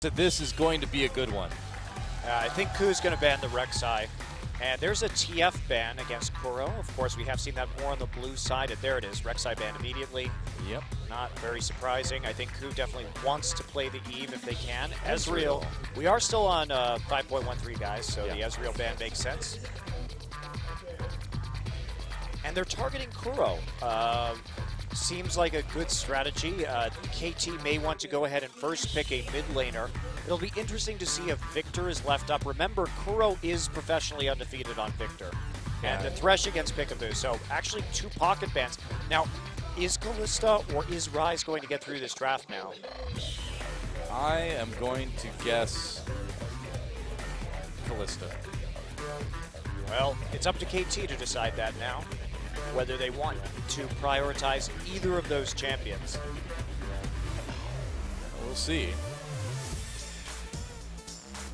that this is going to be a good one. Uh, I think KOO's going to ban the Rek'Sai. And there's a TF ban against Kuro. Of course, we have seen that more on the blue side. And there it is, Rek'Sai banned immediately. Yep. Not very surprising. I think KOO definitely wants to play the Eve if they can. Ezreal. Ezreal. We are still on uh, 5.13, guys, so Yeah. the Ezreal ban makes sense. And they're targeting Kuro. Uh, seems like a good strategy. Uh, KT may want to go ahead and first pick a mid laner. It'll be interesting to see if Viktor is left up. Remember, Kuro is professionally undefeated on Viktor. And the Thresh against Piccaboo. So actually two pocket bans. Now, is Kalista or is Ryze going to get through this draft now? I am going to guess Kalista. Well, it's up to KT to decide that now, whether they want to prioritize either of those champions. We'll see.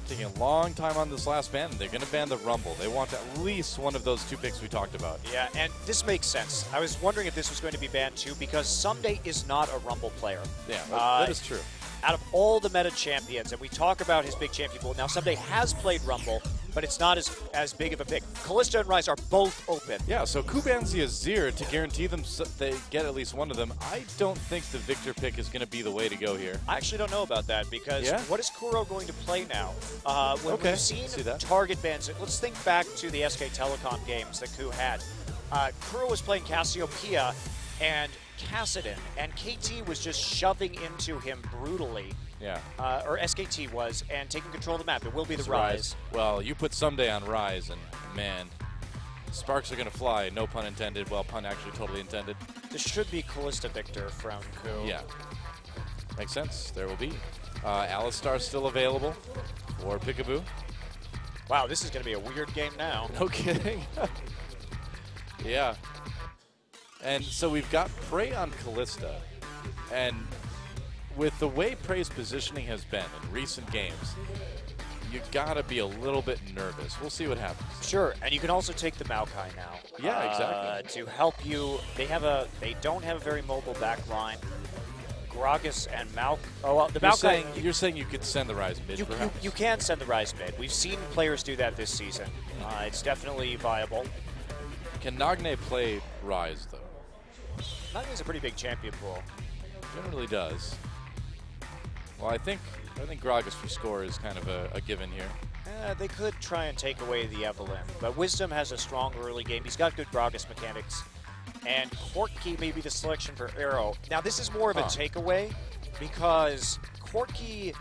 Taking a long time on this last ban, they're going to ban the Rumble. They want at least one of those two picks we talked about. Yeah, and this makes sense. I was wondering if this was going to be banned too, because Ssumday is not a Rumble player. Yeah, that, Uh, that is true. Out of all the meta champions, and we talk about his big champion pool, now Ssumday has played Rumble, but it's not as, as big of a pick. Kalista and Ryze are both open. Yeah, so Kuban's the Azir to guarantee them so they get at least one of them. I don't think the Viktor pick is going to be the way to go here. I actually don't know about that because Yeah? what is Kuro going to play now? Uh, when Okay, we've seen see that. target bans, let's think back to the SK Telecom games that KOO had. Uh, Kuro was playing Cassiopeia and Cassidon, and KT was just shoving into him brutally, Yeah. uh, or SKT was, and taking control of the map. It will be the It's Ryze. Well, you put Ssumday on Ryze, and man, sparks are going to fly. No pun intended. Well, pun actually totally intended. This should be Kalista Viktor from KOO. Yeah. Makes sense. There will be. Uh, Alistar still available for Piccaboo. Wow, this is going to be a weird game now. No kidding. yeah. And so we've got Prey on Kalista. And with the way Prey's positioning has been in recent games, you gotta be a little bit nervous. We'll see what happens. Sure, and you can also take the Maokai now. Yeah, uh, exactly. To help you, they have a they don't have a very mobile back line. Gragas and Mal. Oh, well, the You're Maokai. saying, you're saying you could send the Ryze mid, you, you, you can send the Ryze mid. We've seen players do that this season. Uh, it's definitely viable. Can Nagne play Ryze, though? Nagne's a pretty big champion pool. Generally does. Well, I think I think Gragas for score is kind of a, a given here. Uh, they could try and take away the Evelynn, but Wisdom has a strong early game. He's got good Gragas mechanics. And Corki may be the selection for Arrow. Now, this is more of a takeaway because Corki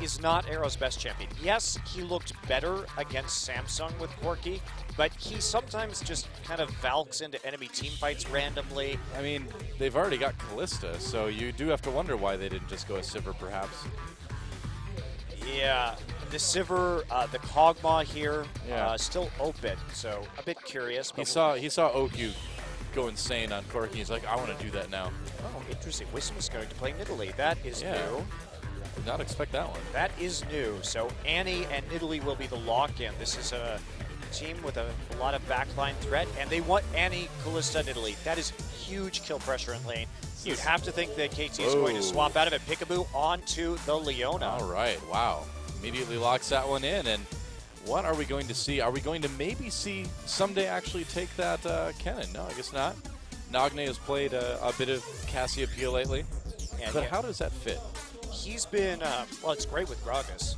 is not Arrow's best champion. Yes, he looked better against Samsung with Corki, but he sometimes just kind of valks into enemy team fights randomly. I mean, they've already got Kalista, so you do have to wonder why they didn't just go a Sivir, perhaps. Yeah, the Sivir, uh, the Kog'Maw here, Yeah. uh, still open, so a bit curious. He saw he saw Okyu go insane on Corki. He's like, I want to do that now. Oh, interesting. Wisdom is going to play Nidalee. That is Yeah. new. Did not expect that one. That is new. So Annie and Nidalee will be the lock-in. This is a team with a, a lot of backline threat, and they want Annie, Kalista, Nidalee. That is huge kill pressure in lane. You'd have to think that KT is going to swap out of it. Piccaboo onto the Leona. All right, wow. Immediately locks that one in, and what are we going to see? Are we going to maybe see Ssumday actually take that uh, cannon? No, I guess not. Nagne has played a, a bit of Cassiopeia lately, And but yeah, how does that fit? He's been, uh, well, it's great with Gragas.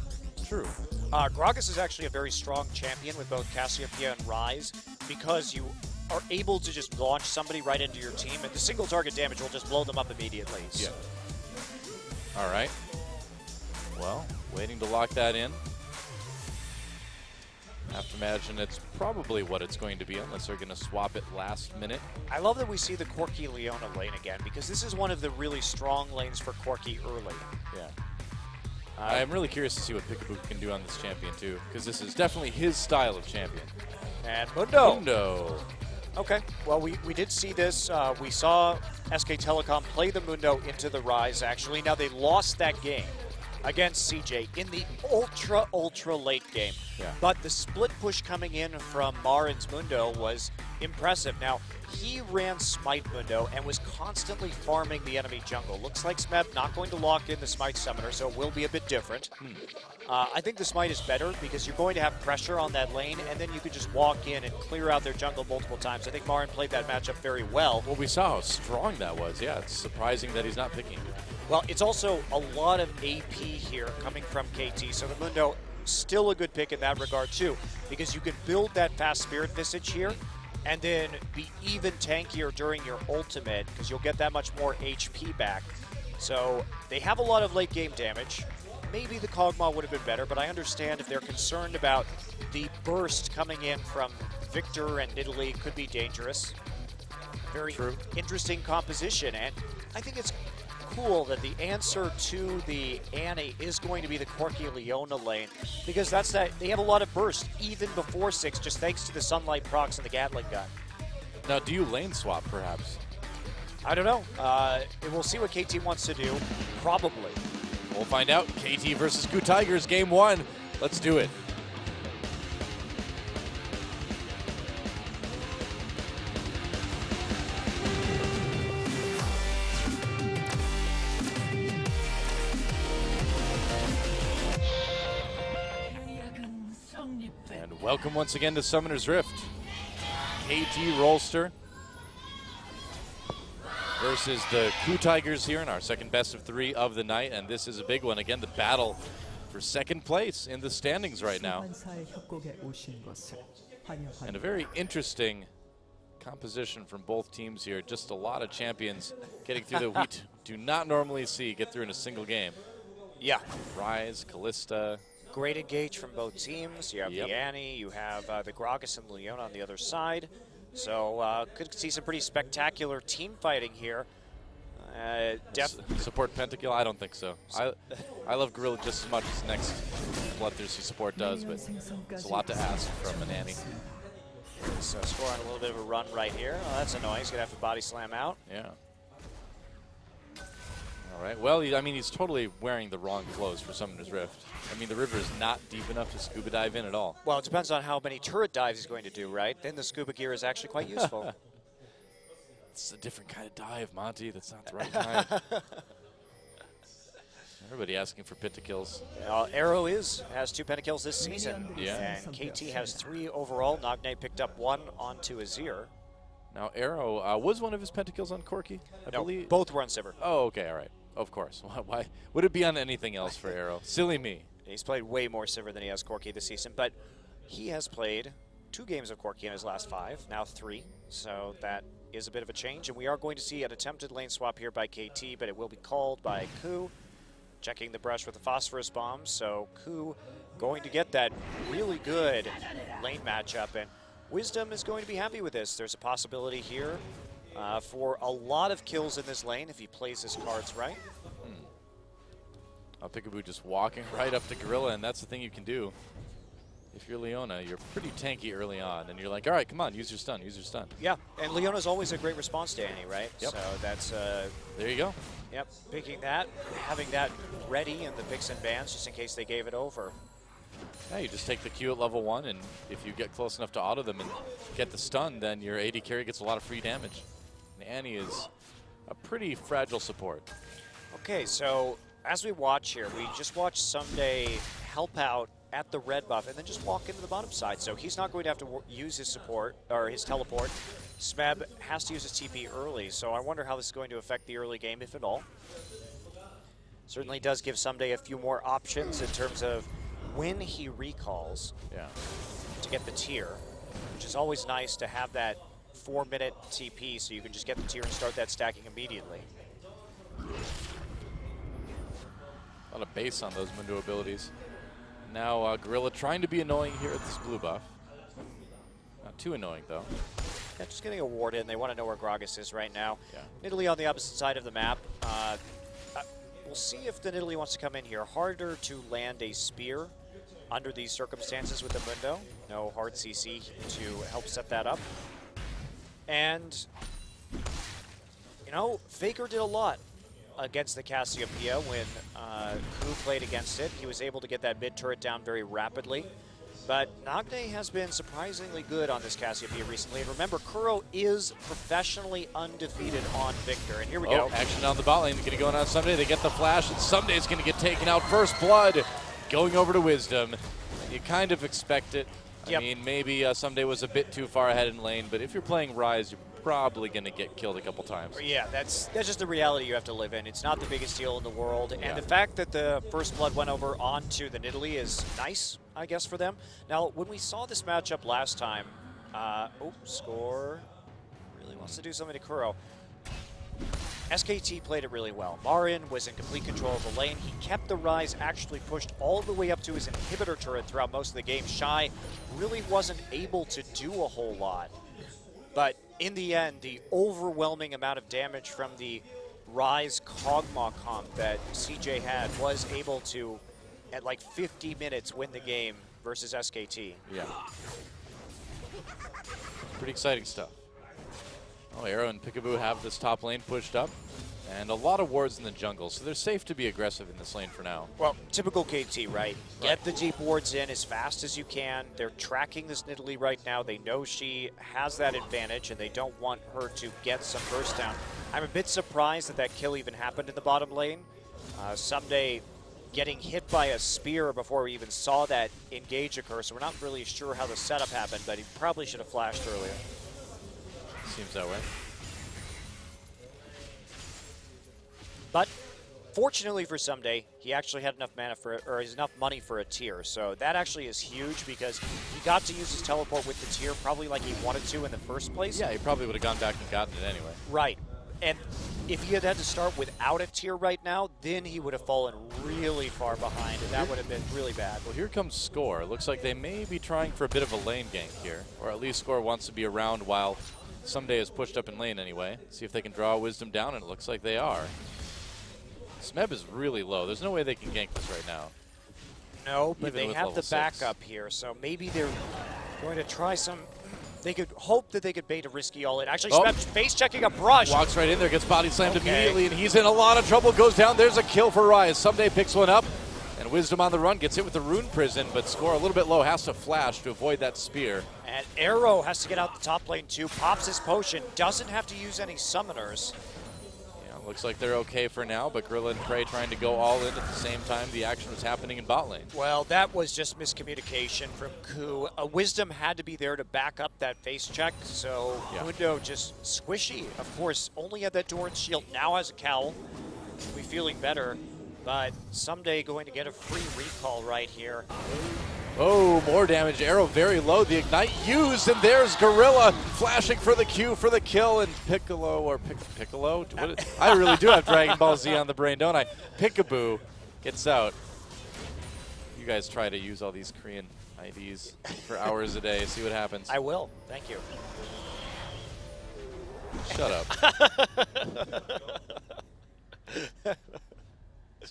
True. Uh, Gragas is actually a very strong champion with both Cassiopeia and Ryze because you are able to just launch somebody right into your team, and the single target damage will just blow them up immediately. Yeah. All right. Well, waiting to lock that in. Have to imagine it's probably what it's going to be, unless they're going to swap it last minute. I love that we see the Corki Leona lane again because this is one of the really strong lanes for Corki early. Yeah. Uh, I'm really curious to see what Piccaboo can do on this champion too, because this is definitely his style of champion. and Mundo. Mundo. Okay, well, we, we did see this. Uh, we saw SK Telecom play the Mundo into the Ryze, actually. Now, they lost that game against CJ in the ultra, ultra late game. Yeah. But the split push coming in from Marin's Mundo was impressive. Now, he ran Smite Mundo and was constantly farming the enemy jungle. Looks like Smeb not going to lock in the Smite Summoner, so it will be a bit different. Uh, I think the Smite is better because you're going to have pressure on that lane, and then you can just walk in and clear out their jungle multiple times. I think Marin played that matchup very well. Well, we saw how strong that was. Yeah, it's surprising that he's not picking. Well, it's also a lot of AP here coming from KT, so the Mundo still a good pick in that regard too, because you can build that fast Spirit Visage here, and then be even tankier during your ultimate, because you'll get that much more HP back. So they have a lot of late game damage. Maybe the Kog'Maw would have been better, but I understand if they're concerned about the burst coming in from Viktor and Nidalee could be dangerous. Very True. interesting composition, and I think it's cool that the answer to the Annie is going to be the Corki Leona lane because that's that they have a lot of burst even before six, just thanks to the sunlight procs and the Gatling gun. Now, do you lane swap perhaps? I don't know. Uh, we'll see what KT wants to do. Probably. We'll find out. KT versus KOO Tigers, game one. Let's do it. Welcome once again to Summoner's Rift. KT Rolster versus the KOO Tigers here in our second best of three of the night, and this is a big one. Again, the battle for second place in the standings right now. And a very interesting composition from both teams here. Just a lot of champions getting through that we do not normally see get through in a single game. Yeah. Ryze, Kalista, Great engage from both teams. You have Yep. the Annie, you have uh, the Gragas and Leona on the other side. So uh, could see some pretty spectacular team fighting here. Uh, def- support Pentakill? I don't think so. I, I love Gorilla just as much as next Bloodthirsty support does, but it's a lot to ask from an Annie. So scoring a little bit of a run right here. Oh, that's annoying. He's gonna have to body slam out. Yeah. All right. Well, he- I mean, he's totally wearing the wrong clothes for Summoner's Rift. I mean, the river is not deep enough to scuba dive in at all. Well, it depends on how many turret dives he's going to do, right? Then the scuba gear is actually quite useful. It's a different kind of dive, Monty. That's not the right kind. Everybody asking for pit to kills. uh, Arrow is has two pentakills this season. Yeah. And KT has three overall. Nagnate picked up one onto Azir. Now, Arrow uh, was one of his pentakills on Corki, I No, believe. both were on Sivir. Oh, okay, all right. Of course. Why, why would it be on anything else for Arrow? Silly me. He's played way more Sivir than he has Corki this season, but he has played two games of Corki in his last five, now three. So that is a bit of a change, and we are going to see an attempted lane swap here by KT, but it will be called by KOO. Checking the brush with the phosphorus bomb, so KOO going to get that really good lane matchup, and Wisdom is going to be happy with this. There's a possibility here uh, for a lot of kills in this lane if he plays his cards right. Uh, Piccaboo just walking right up to Gorilla, and that's the thing you can do. If you're Leona, you're pretty tanky early on, and you're like, all right, come on, use your stun, use your stun. Yeah, and Leona's always a great response to Annie, right? Yep. So that's uh, There you go. Yep, picking that, having that ready in the picks and bans just in case they gave it over. Yeah, you just take the Q at level one, and if you get close enough to auto them and get the stun, then your AD carry gets a lot of free damage. And Annie is a pretty fragile support. Okay, so as we watch here, we just watch Ssumday help out at the red buff and then just walk into the bottom side. So he's not going to have to use his support or his teleport. Smeb has to use his TP early, so I wonder how this is going to affect the early game, if at all. Certainly does give Ssumday a few more options in terms of when he recalls. Yeah. to get the tear, which is always nice to have that four minute TP so you can just get the tear and start that stacking immediately. A lot of base on those Mundo abilities. Now uh, Gorilla trying to be annoying here with this blue buff. Not too annoying though. Yeah, just getting a ward in. They want to know where Gragas is right now. Yeah. Nidalee on the opposite side of the map. Uh, uh, we'll see if the Nidalee wants to come in here. Harder to land a spear under these circumstances with the Mundo. No hard CC to help set that up. And, you know, Faker did a lot against the Cassiopeia when uh, Ku played against it. He was able to get that mid turret down very rapidly. But Nagne has been surprisingly good on this Cassiopeia recently. And remember, Kuro is professionally undefeated on Viktor. And here we Oh, go. action down the bot lane. Going to go on Ssumday. They get the flash, and Ssumday's going to get taken out. First blood going over to Wisdom. You kind of expect it. I mean, maybe uh, Ssumday was a bit too far ahead in lane, but if you're playing Ryze, you're probably going to get killed a couple times. Yeah, that's that's just the reality you have to live in. It's not the biggest deal in the world, Yeah. and the fact that the first blood went over onto the Nidalee is nice, I guess, for them. Now, when we saw this matchup last time, uh, oh, score really wants to do something to Kuro. SKT played it really well. Marin was in complete control of the lane. He kept the Ryze actually pushed all the way up to his inhibitor turret throughout most of the game. Shy really wasn't able to do a whole lot. But in the end, the overwhelming amount of damage from the Ryze Kog'Maw comp that CJ had was able to, at like 50 minutes, win the game versus SKT. Yeah. Pretty exciting stuff. Oh, Arrow and Piccaboo have this top lane pushed up, and a lot of wards in the jungle, so they're safe to be aggressive in this lane for now. Well, typical KT, right? Get the deep wards in as fast as you can. They're tracking this Nidalee right now. They know she has that advantage, and they don't want her to get some burst down. I'm a bit surprised that that kill even happened in the bottom lane. Uh, Ssumday getting hit by a spear before we even saw that engage occur, so we're not really sure how the setup happened, but he probably should have flashed earlier. Seems that way. But fortunately for Ssumday, he actually had enough mana for or is enough money for a tear. So that actually is huge because he got to use his teleport with the tear probably like he wanted to in the first place. Yeah, he probably would have gone back and gotten it anyway. Right. And if he had had to start without a tear right now, then he would have fallen really far behind, and that would have been really bad. Well, here comes Score. Looks like they may be trying for a bit of a lane gank here, or at least Score wants to be around while Ssumday is pushed up in lane anyway. See if they can draw Wisdom down, and it looks like they are. Smeb is really low. There's no way they can gank this right now. No, but Even they have the six. backup here, so maybe they're going to try some. They could hope that they could bait a risky all in. Actually, Oh. Smeb face checking a brush. Walks right in there, gets body slammed Okay. immediately, and he's in a lot of trouble. Goes down. There's a kill for Ryze. Ssumday picks one up, and Wisdom on the run gets hit with the Rune Prison, but Score a little bit low, has to flash to avoid that spear. And Arrow has to get out the top lane too. Pops his potion. Doesn't have to use any summoners. Yeah, looks like they're okay for now, but Gorilla and Prey trying to go all in at the same time the action was happening in bot lane. Well, that was just miscommunication from KOO. A Wisdom had to be there to back up that face check, so Yeah. Mundo just squishy. Of course, only had that Doran shield. Now has a cowl. We feeling better, but Ssumday going to get a free recall right here. Oh, more damage. Arrow very low. The Ignite used, and there's Gorilla flashing for the Q for the kill, and Piccolo, or Pic- Piccolo? What I really do have Dragon Ball Z on the brain, don't I? Piccaboo gets out. You guys try to use all these Korean IDs for hours a day. See what happens. I will. Thank you. Shut up.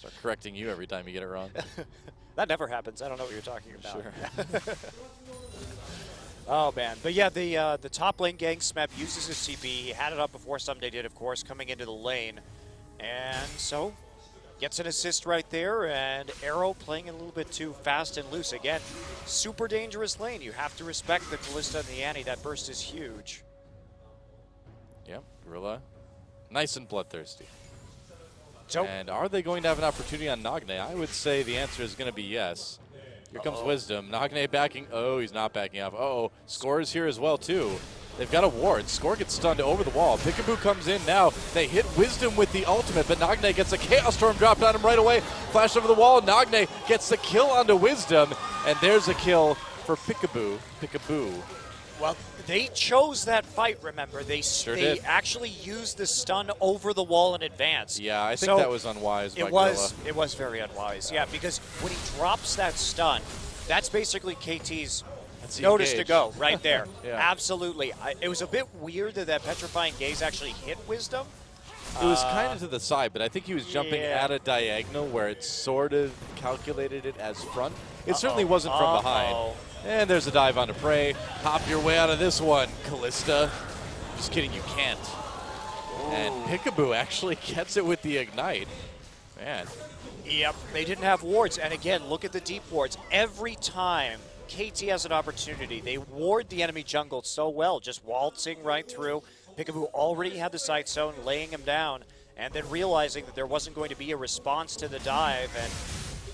Start correcting you every time you get it wrong. That never happens. I don't know what you're talking about. Sure. Oh man, but yeah, the uh, the top lane gang Smeb uses his TP. He had it up before Ssumday did, of course, coming into the lane, and so gets an assist right there. And Arrow playing a little bit too fast and loose again. Super dangerous lane. You have to respect the Kalista and the Annie. That burst is huge. Yep, Gorilla. Nice and bloodthirsty. So And are they going to have an opportunity on Nagne? I would say the answer is going to be yes. Here comes Uh-oh. Wisdom. Nagne backing. Oh, he's not backing off. Oh, Score is here as well, too. They've got a ward. Score gets stunned over the wall. Piccaboo comes in now. They hit Wisdom with the ultimate, but Nagne gets a Chaos Storm dropped on him right away. Flash over the wall. Nagne gets the kill onto Wisdom, and there's a kill for Piccaboo. Piccaboo. well, they chose that fight. Remember, they Sure they did. actually used the stun over the wall in advance. Yeah, I think So- that was unwise by It was Gorilla. it was very unwise. Yeah, because when he drops that stun, that's basically KT's notice to go right there. Yeah. Absolutely. I, it was a bit weird that that petrifying gaze actually hit Wisdom. It was Uh, kind of to the side, but I think he was jumping yeah. at a diagonal where it sort of calculated it as front. It certainly wasn't from Uh-oh. behind. And there's a dive onto Prey. Hop your way out of this one, Kalista. Just kidding, you can't. And Piccaboo actually gets it with the Ignite. Man, Yep, they didn't have wards. And again, look at the deep wards. Every time KT has an opportunity, they ward the enemy jungle so well, just waltzing right through. Piccaboo already had the sight zone, laying him down, and then realizing that there wasn't going to be a response to the dive, and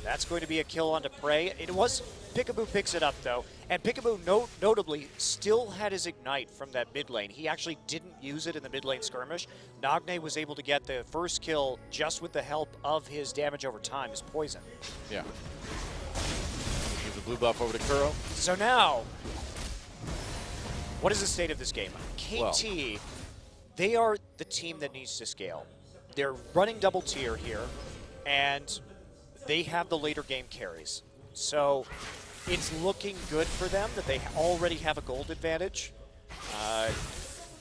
that's going to be a kill onto Prey. It was Piccaboo picks it up though, and Piccaboo no, notably still had his ignite from that mid lane. He actually didn't use it in the mid lane skirmish. Nagne was able to get the first kill just with the help of his damage over time, his poison. yeah. Give the blue buff over to Kuro. So now, what is the state of this game? KT, Well- they are the team that needs to scale. They're running double tear here, and they have the later game carries. So it's looking good for them that they already have a gold advantage. Uh,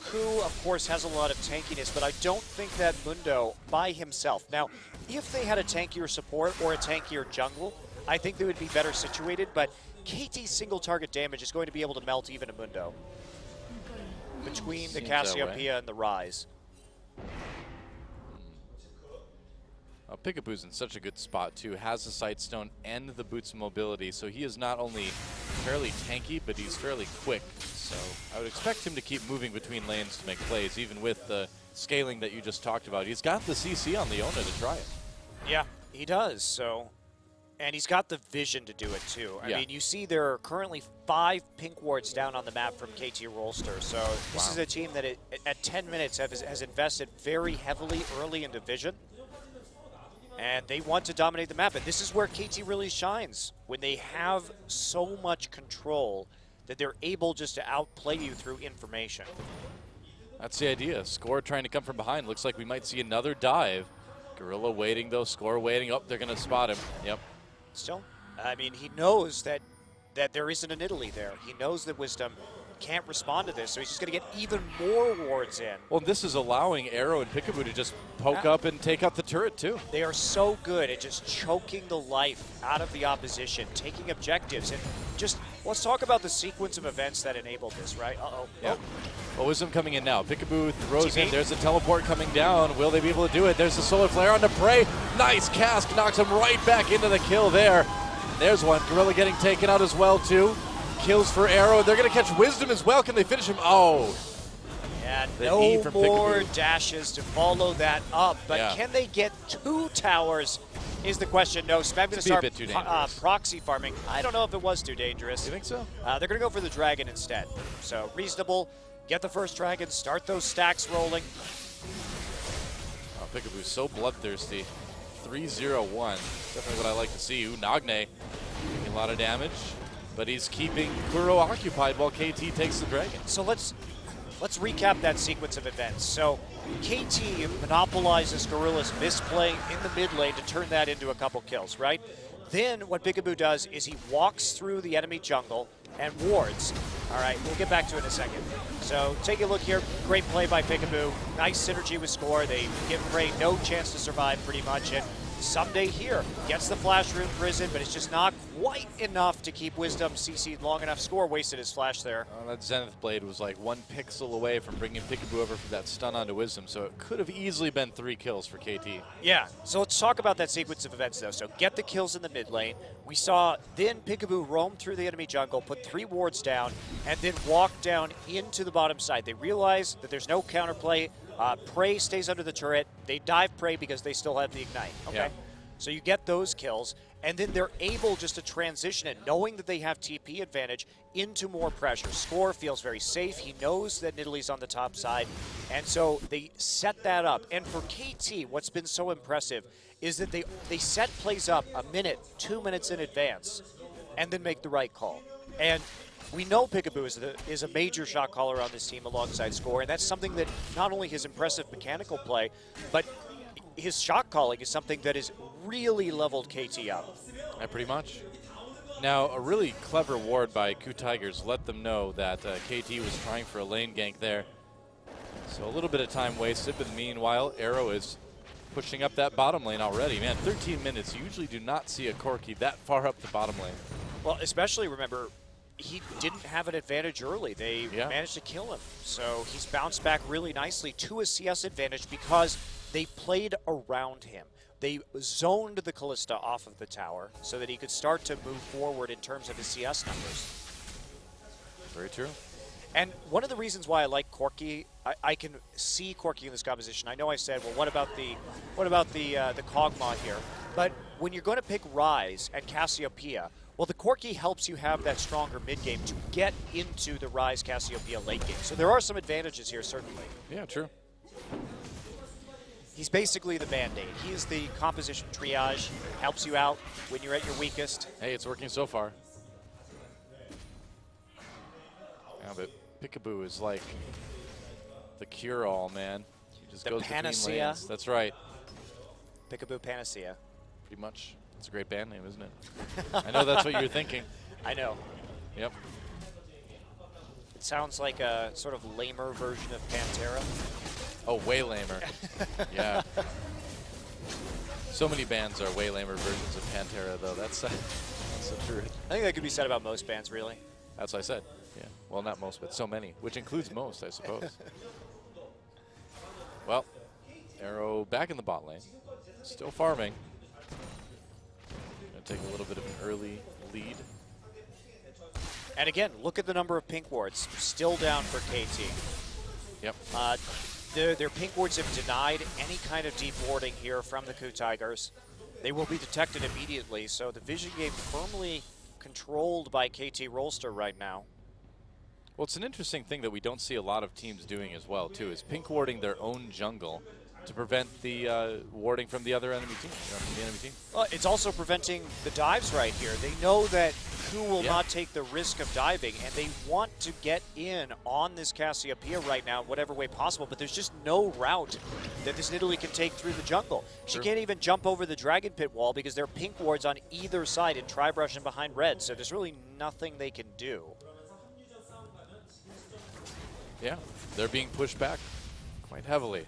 Ku, of course, has a lot of tankiness, but I don't think that Mundo by himself. Now, if they had a tankier support or a tankier jungle, I think they would be better situated, but KT's single target damage is going to be able to melt even a Mundo between the Seems that. Cassiopeia and the Ryze. Uh, Piccaboo's in such a good spot too. Has the sight stone and the boots of mobility, so he is not only fairly tanky, but he's fairly quick. So I would expect him to keep moving between lanes to make plays, even with the scaling that you just talked about. He's got the CC on Leona to try it. Yeah, he does. So, and he's got the vision to do it too. I Yeah. mean, you see there are currently five pink wards down on the map from KT Rolster. So this Wow. is a team that it, at 10 minutes have, has invested very heavily early into vision. And they want to dominate the map. And this is where KT really shines when they have so much control that they're able just to outplay you through information. That's the idea. Score trying to come from behind. Looks like we might see another dive. Gorilla waiting though. Score waiting. Oh, they're gonna spot him. Yep. Still, I mean, he knows that that there isn't an Nidalee there. He knows that Wisdom can't respond to this, so he's just going to get even more wards in. Well, this is allowing Arrow and Piccaboo to just poke Yeah. up and take out the turret too. They are so good at just choking the life out of the opposition, taking objectives, and just let's talk about the sequence of events that enabled this, right? Uh-oh. Yep. Well, Wisdom coming in now. Piccaboo throws TP. in. There's a teleport coming down. Will they be able to do it? There's the solar flare on the prey. Nice cast knocks him right back into the kill there. There's one. Gorilla getting taken out as well too. Kills for Arrow. They're gonna catch Wisdom as well. Can they finish him? Oh, Yeah, The no E more dashes to follow that up. But Yeah. can they get two towers? Is the question. No, Spam going to It's a bit start too uh, proxy farming. I don't know if it was too dangerous. you think so? Uh, they're going to go for the dragon instead. So reasonable. Get the first dragon. Start those stacks rolling. Oh, Piccaboo's so bloodthirsty. 3-0-1. Definitely what I like to see. Ooh, Nagne taking a lot of damage, but he's keeping Kuro occupied while KT takes the dragon. So let's let's recap that sequence of events. So KT monopolizes Gorilla's misplay in the mid lane to turn that into a couple kills, right? Then what Piccaboo does is he walks through the enemy jungle and wards. All right, we'll get back to it in a second. So take a look here. Great play by Piccaboo. Nice synergy with Score. They give Prey no chance to survive pretty much. And Ssumday here gets the flash rune prison, but it's just not quite enough to keep Wisdom CC'd long enough. Score wasted his flash there. Uh, that Zenith Blade was like one pixel away from bringing Piccaboo over for that stun onto Wisdom, so it could have easily been three kills for KT. Yeah, so let's talk about that sequence of events, though. So get the kills in the mid lane. We saw then Piccaboo roam through the enemy jungle, put three wards down, and then walk down into the bottom side. They realize that there's no counterplay. Uh, Prey stays under the turret. They dive Prey because they still have the Ignite. Okay? Yeah. So you get those kills, and then they're able just to transition it, knowing that they have TP advantage, into more pressure. Score feels very safe. He knows that Nidalee's on the top side, and so they set that up. And for KT, what's been so impressive is that they they set plays up a minute, two minutes in advance, and then make the right call. And we know Piccaboo is, the, is a major shot caller on this team alongside Score, and that's something that not only his impressive mechanical play, but his shot calling is something that has really leveled KT up. Yeah, pretty much. Now, a really clever ward by KOO Tigers let them know that uh, KT was trying for a lane gank there. So a little bit of time wasted, but meanwhile, Arrow is pushing up that bottom lane already. Man, 13 minutes. You usually do not see a Corki that far up the bottom lane. Well, especially remember, he didn't have an advantage early. They Yeah. managed to kill him. So he's bounced back really nicely to a CS advantage because they played around him. they zoned the Kalista off of the tower so that he could start to move forward in terms of his CS numbers. Very true. And one of the reasons why I like Corki, I, I can see Corki in this composition. I know I said, well, what about the, what about the uh, the Kog'Maw here? But when you're going to pick Ryze and Cassiopeia, well, the Corki helps you have that stronger mid game to get into the Ryze Cassiopeia late game. So there are some advantages here, certainly. Yeah, true. He's basically the band-aid. He is the composition triage, helps you out when you're at your weakest. Hey, it's working so far. Yeah, but Piccaboo is like the cure-all, man. He just The goes panacea. That's right. Piccaboo Panacea. Pretty much. It's a great band name, isn't it? I know that's what you're thinking. I know. Yep. It sounds like a sort of lamer version of Pantera. Oh, way lamer. yeah. So many bands are way lamer versions of Pantera, though. That's, uh, that's the truth. I think that could be said about most bands, really. That's what I said. Yeah. Well, not most, but so many, which includes most, I suppose. well, Arrow back in the bot lane. Still farming. Take a little bit of an early lead. And again, look at the number of pink wards. Still down for KT. Yep. Uh, their, their pink wards have denied any kind of deep warding here from the KOO Tigers. They will be detected immediately, so the vision game firmly controlled by KT Rolster right now. Well, it's an interesting thing that we don't see a lot of teams doing as well, too, is pink warding their own jungle to prevent the uh, warding from the other enemy team, you know, from the enemy team. Well, it's also preventing the dives right here. They know that KOO will Yeah. not take the risk of diving, and they want to get in on this Cassiopeia right now, whatever way possible. But there's just no route that this Nidalee can take through the jungle. She True. can't even jump over the Dragon Pit wall because there are pink wards on either side in Tribrush and behind red. So there's really nothing they can do. Yeah, they're being pushed back quite heavily.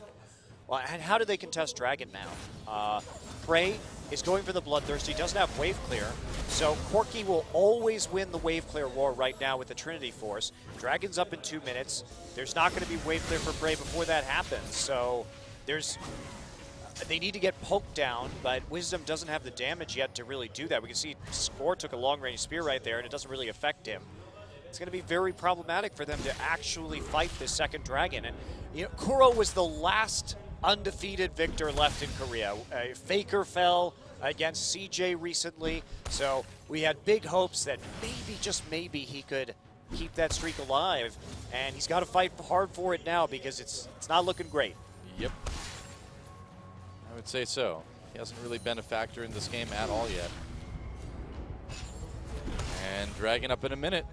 Well, and how do they contest Dragon now? Uh, Prey is going for the Bloodthirsty, doesn't have wave clear, so Corki will always win the wave clear war right now with the Trinity Force. Dragon's up in two minutes. There's not going to be wave clear for Prey before that happens, so there's. They need to get poked down, but Wisdom doesn't have the damage yet to really do that. We can see Score took a long range spear right there, and it doesn't really affect him it's going to be very problematic for them to actually fight this second dragon. And you know, Kuro was the last undefeated Viktor left in Korea. Uh, Faker fell against CJ recently, so we had big hopes that maybe, just maybe, he could keep that streak alive. And he's got to fight hard for it now because it's it's not looking great. Yep. I would say so. He hasn't really been a factor in this game at all yet. And Dragon up in a minute.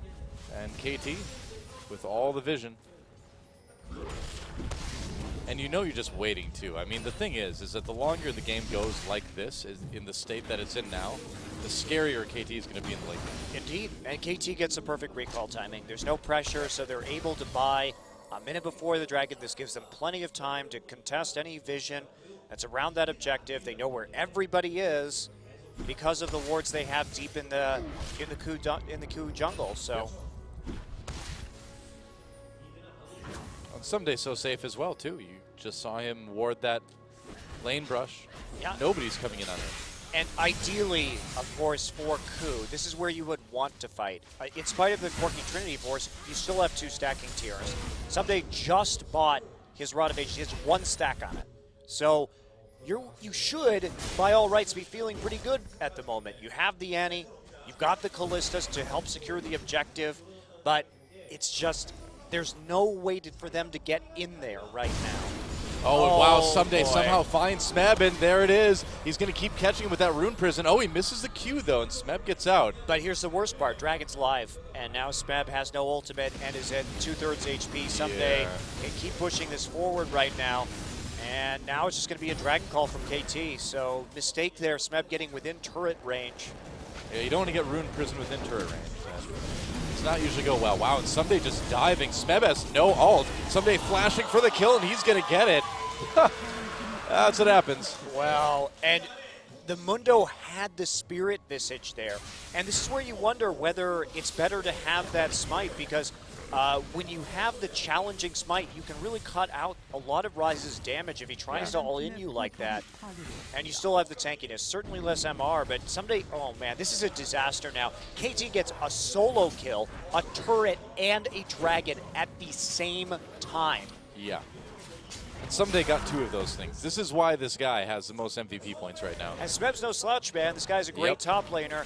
And KT with all the vision. And you know you're just waiting too. I mean, the thing is, is that the longer the game goes like this, in the state that it's in now, the scarier KT is going to be in the late game. Indeed, and KT gets the perfect recall timing. There's no pressure, so they're able to buy a minute before the Dragon. This gives them plenty of time to contest any vision that's around that objective. They know where everybody is because of the wards they have deep in the in the KOO in the KOO jungle. So Ssumday so safe as well too. You just saw him ward that lane brush. Yeah. Nobody's coming in on him. And ideally, of course, for KOO, this is where you would want to fight. Uh, in spite of the Corki Trinity Force, you still have two stacking tears. Ssumday just bought his Rod of Ages. He has one stack on it. So you're, you should, by all rights, be feeling pretty good at the moment. You have the Annie, you've got the Kalistas to help secure the objective, but it's just, there's no way to, for them to get in there right now. Oh, and wow, Oh, Ssumday boy. somehow finds Smeb, and there it is. He's going to keep catching him with that rune prison. Oh, he misses the Q, though, and Smeb gets out. But here's the worst part: Dragon's live, and now Smeb has no ultimate and is at two-thirds HP. Ssumday Yeah. can keep pushing this forward right now, and now it's just going to be a Dragon Call from KT. So mistake there, Smeb getting within turret range. Yeah, you don't want to get rune prison within turret range. Not usually go well. Wow, and Ssumday just diving. Smeb has no ult. Ssumday flashing for the kill, and he's going to get it. That's what happens. Well, and the Mundo had the Spirit Visage there, and this is where you wonder whether it's better to have that smite because Uh, when you have the challenging smite, you can really cut out a lot of Ryze's damage if he tries to all in you like that. And you still have the tankiness. Certainly less MR, but Ssumday, oh man, this is a disaster now. KT gets a solo kill, a turret, and a dragon at the same time. Yeah. And Ssumday got two of those things. This is why this guy has the most MVP points right now. And Smeb's no slouch, man. This guy's a great Yep. top laner,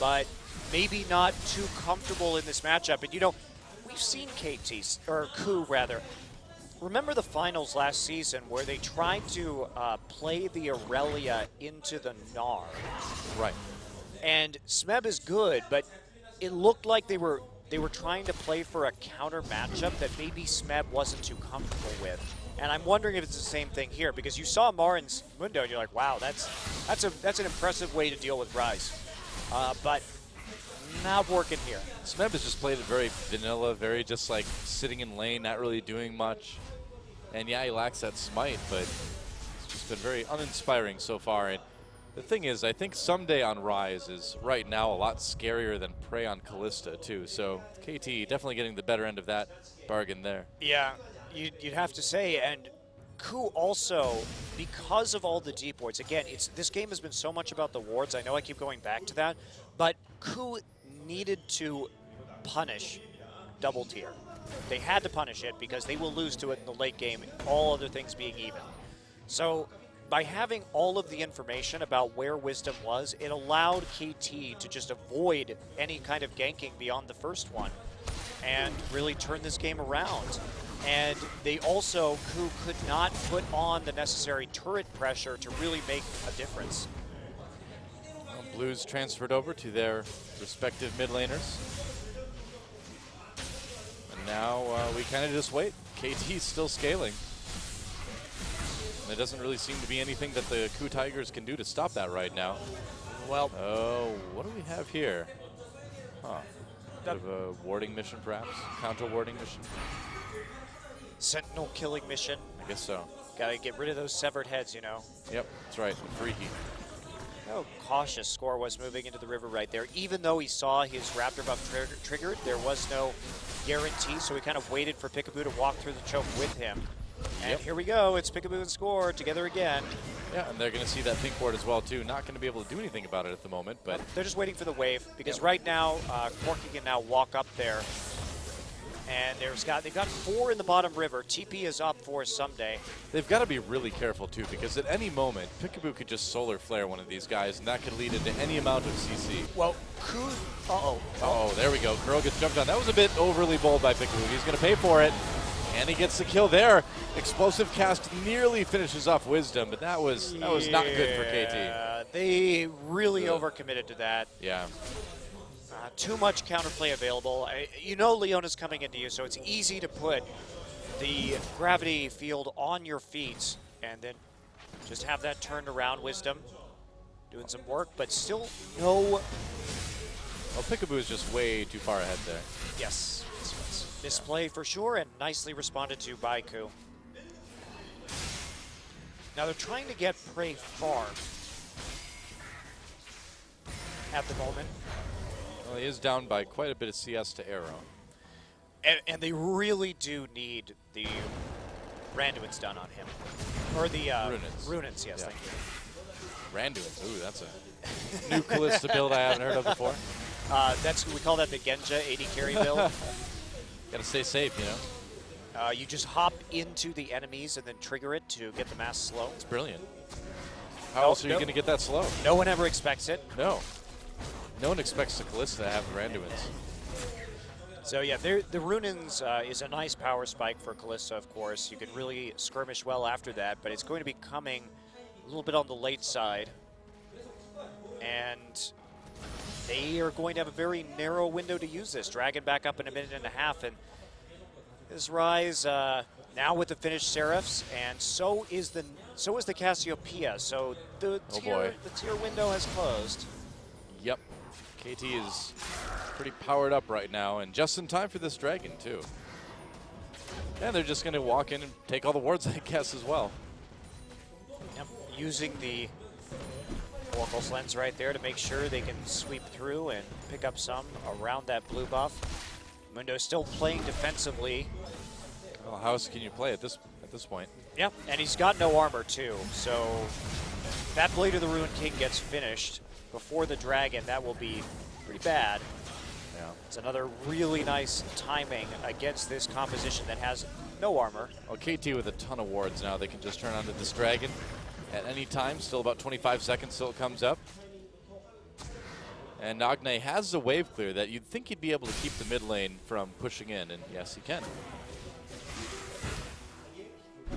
but maybe not too comfortable in this matchup. And you know, we've seen KT, or KOO rather. Remember the finals last season where they tried to uh, play the Aurelia into the Gnar? Right. And Smeb is good, but it looked like they were they were trying to play for a counter matchup that maybe Smeb wasn't too comfortable with. And I'm wondering if it's the same thing here because you saw Marin's Mundo and you're like, wow, that's that's a that's an impressive way to deal with Ryze. Uh, but not working here. Smeb has just played it very vanilla, very just like sitting in lane, not really doing much. And yeah, he lacks that smite, but it's just been very uninspiring so far. And the thing is, I think Ssumday on Ryze is right now a lot scarier than Prey on Kalista too. So KT definitely getting the better end of that bargain there. Yeah, you'd, you'd have to say, and KOO also, because of all the deep wards, again, it's this game has been so much about the wards. I know I keep going back to that, but KOO needed to punish double tear. They had to punish it because they will lose to it in the late game, all other things being even. So by having all of the information about where Wisdom was, it allowed KT to just avoid any kind of ganking beyond the first one and really turn this game around. And they also who could not put on the necessary turret pressure to really make a difference. Blues transferred over to their respective mid laners. And now uh, we kind of just wait. KT's still scaling. And there doesn't really seem to be anything that the KOO Tigers can do to stop that right now. Well, Oh, what do we have here? Huh. Bit of a warding mission, perhaps? Counter warding mission? Sentinel killing mission. I guess so. Gotta get rid of those severed heads, you know. Yep, that's right. Freaky. How cautious Score was moving into the river right there. Even though he saw his Raptor buff trigger triggered, there was no guarantee, so he kind of waited for Piccaboo to walk through the choke with him. And Yep. here we go. It's Piccaboo and Score together again. Yeah, and they're going to see that pink ward as well, too. Not going to be able to do anything about it at the moment, but They're just waiting for the wave because Yep. right now uh, Corki can now walk up there. And there's got they've got four in the bottom river. TP is up for Ssumday. They've got to be really careful too, because at any moment, Piccaboo could just solar flare one of these guys, and that could lead into any amount of CC. Well, KOO. Uh oh. Oh, there we go. Kuro gets jumped on. That was a bit overly bold by Piccaboo. He's going to pay for it, and he gets the kill there. Explosive cast nearly finishes off Wisdom, but that was that was not good for KT. Yeah, They really Ugh. overcommitted to that. Yeah, Uh, too much counterplay available. I, you know Leona's coming into you, so it's easy to put the gravity field on your feet and then just have that turned around. Wisdom doing some work, but still no. well, Piccaboo is just way too far ahead there. Yes, this was misplay for sure, and nicely responded to by KOO. Now they're trying to get Prey far at the moment. Well, he is down by quite a bit of CS to Arrow. And, and they really do need the Randuin's done on him. Or the uh, Runins. Runins, yes, Yeah. thank you. Randuin, ooh, that's a new Kalista build I haven't heard of before. Uh, that's we call that the Genja 80 carry build. Got to stay safe, you know. uh, you just hop into the enemies and then trigger it to get the mass slow. It's brilliant. How No, else are you no. going to get that slow? No one ever expects it. No. No one expects the Kalista to have the Randuins. So yeah, the Runins uh, is a nice power spike for Kalista, of course. You can really skirmish well after that, but it's going to be coming a little bit on the late side. And they are going to have a very narrow window to use this. Dragon back up in a minute and a half, and this Ryze uh, now with the finished Seraphs, and so is the so is the Cassiopeia. So the Oh, tear boy. the tear window has closed. KT is pretty powered up right now, and just in time for this dragon, too. And they're just going to walk in and take all the wards, I guess, as well. Yep, using the Oracle's lens right there to make sure they can sweep through and pick up some around that blue buff. Mundo still playing defensively. Well, how else can you play at this at this point? Yep, and he's got no armor too. So that Blade of the Ruined King gets finished before the Dragon. That will be pretty bad. Yeah. It's another really nice timing against this composition that has no armor. Well, KT with a ton of wards now. They can just turn onto this dragon at any time. Still about 25 seconds till it comes up. And Nagne has a wave clear that you'd think he'd be able to keep the mid lane from pushing in, and yes, he can.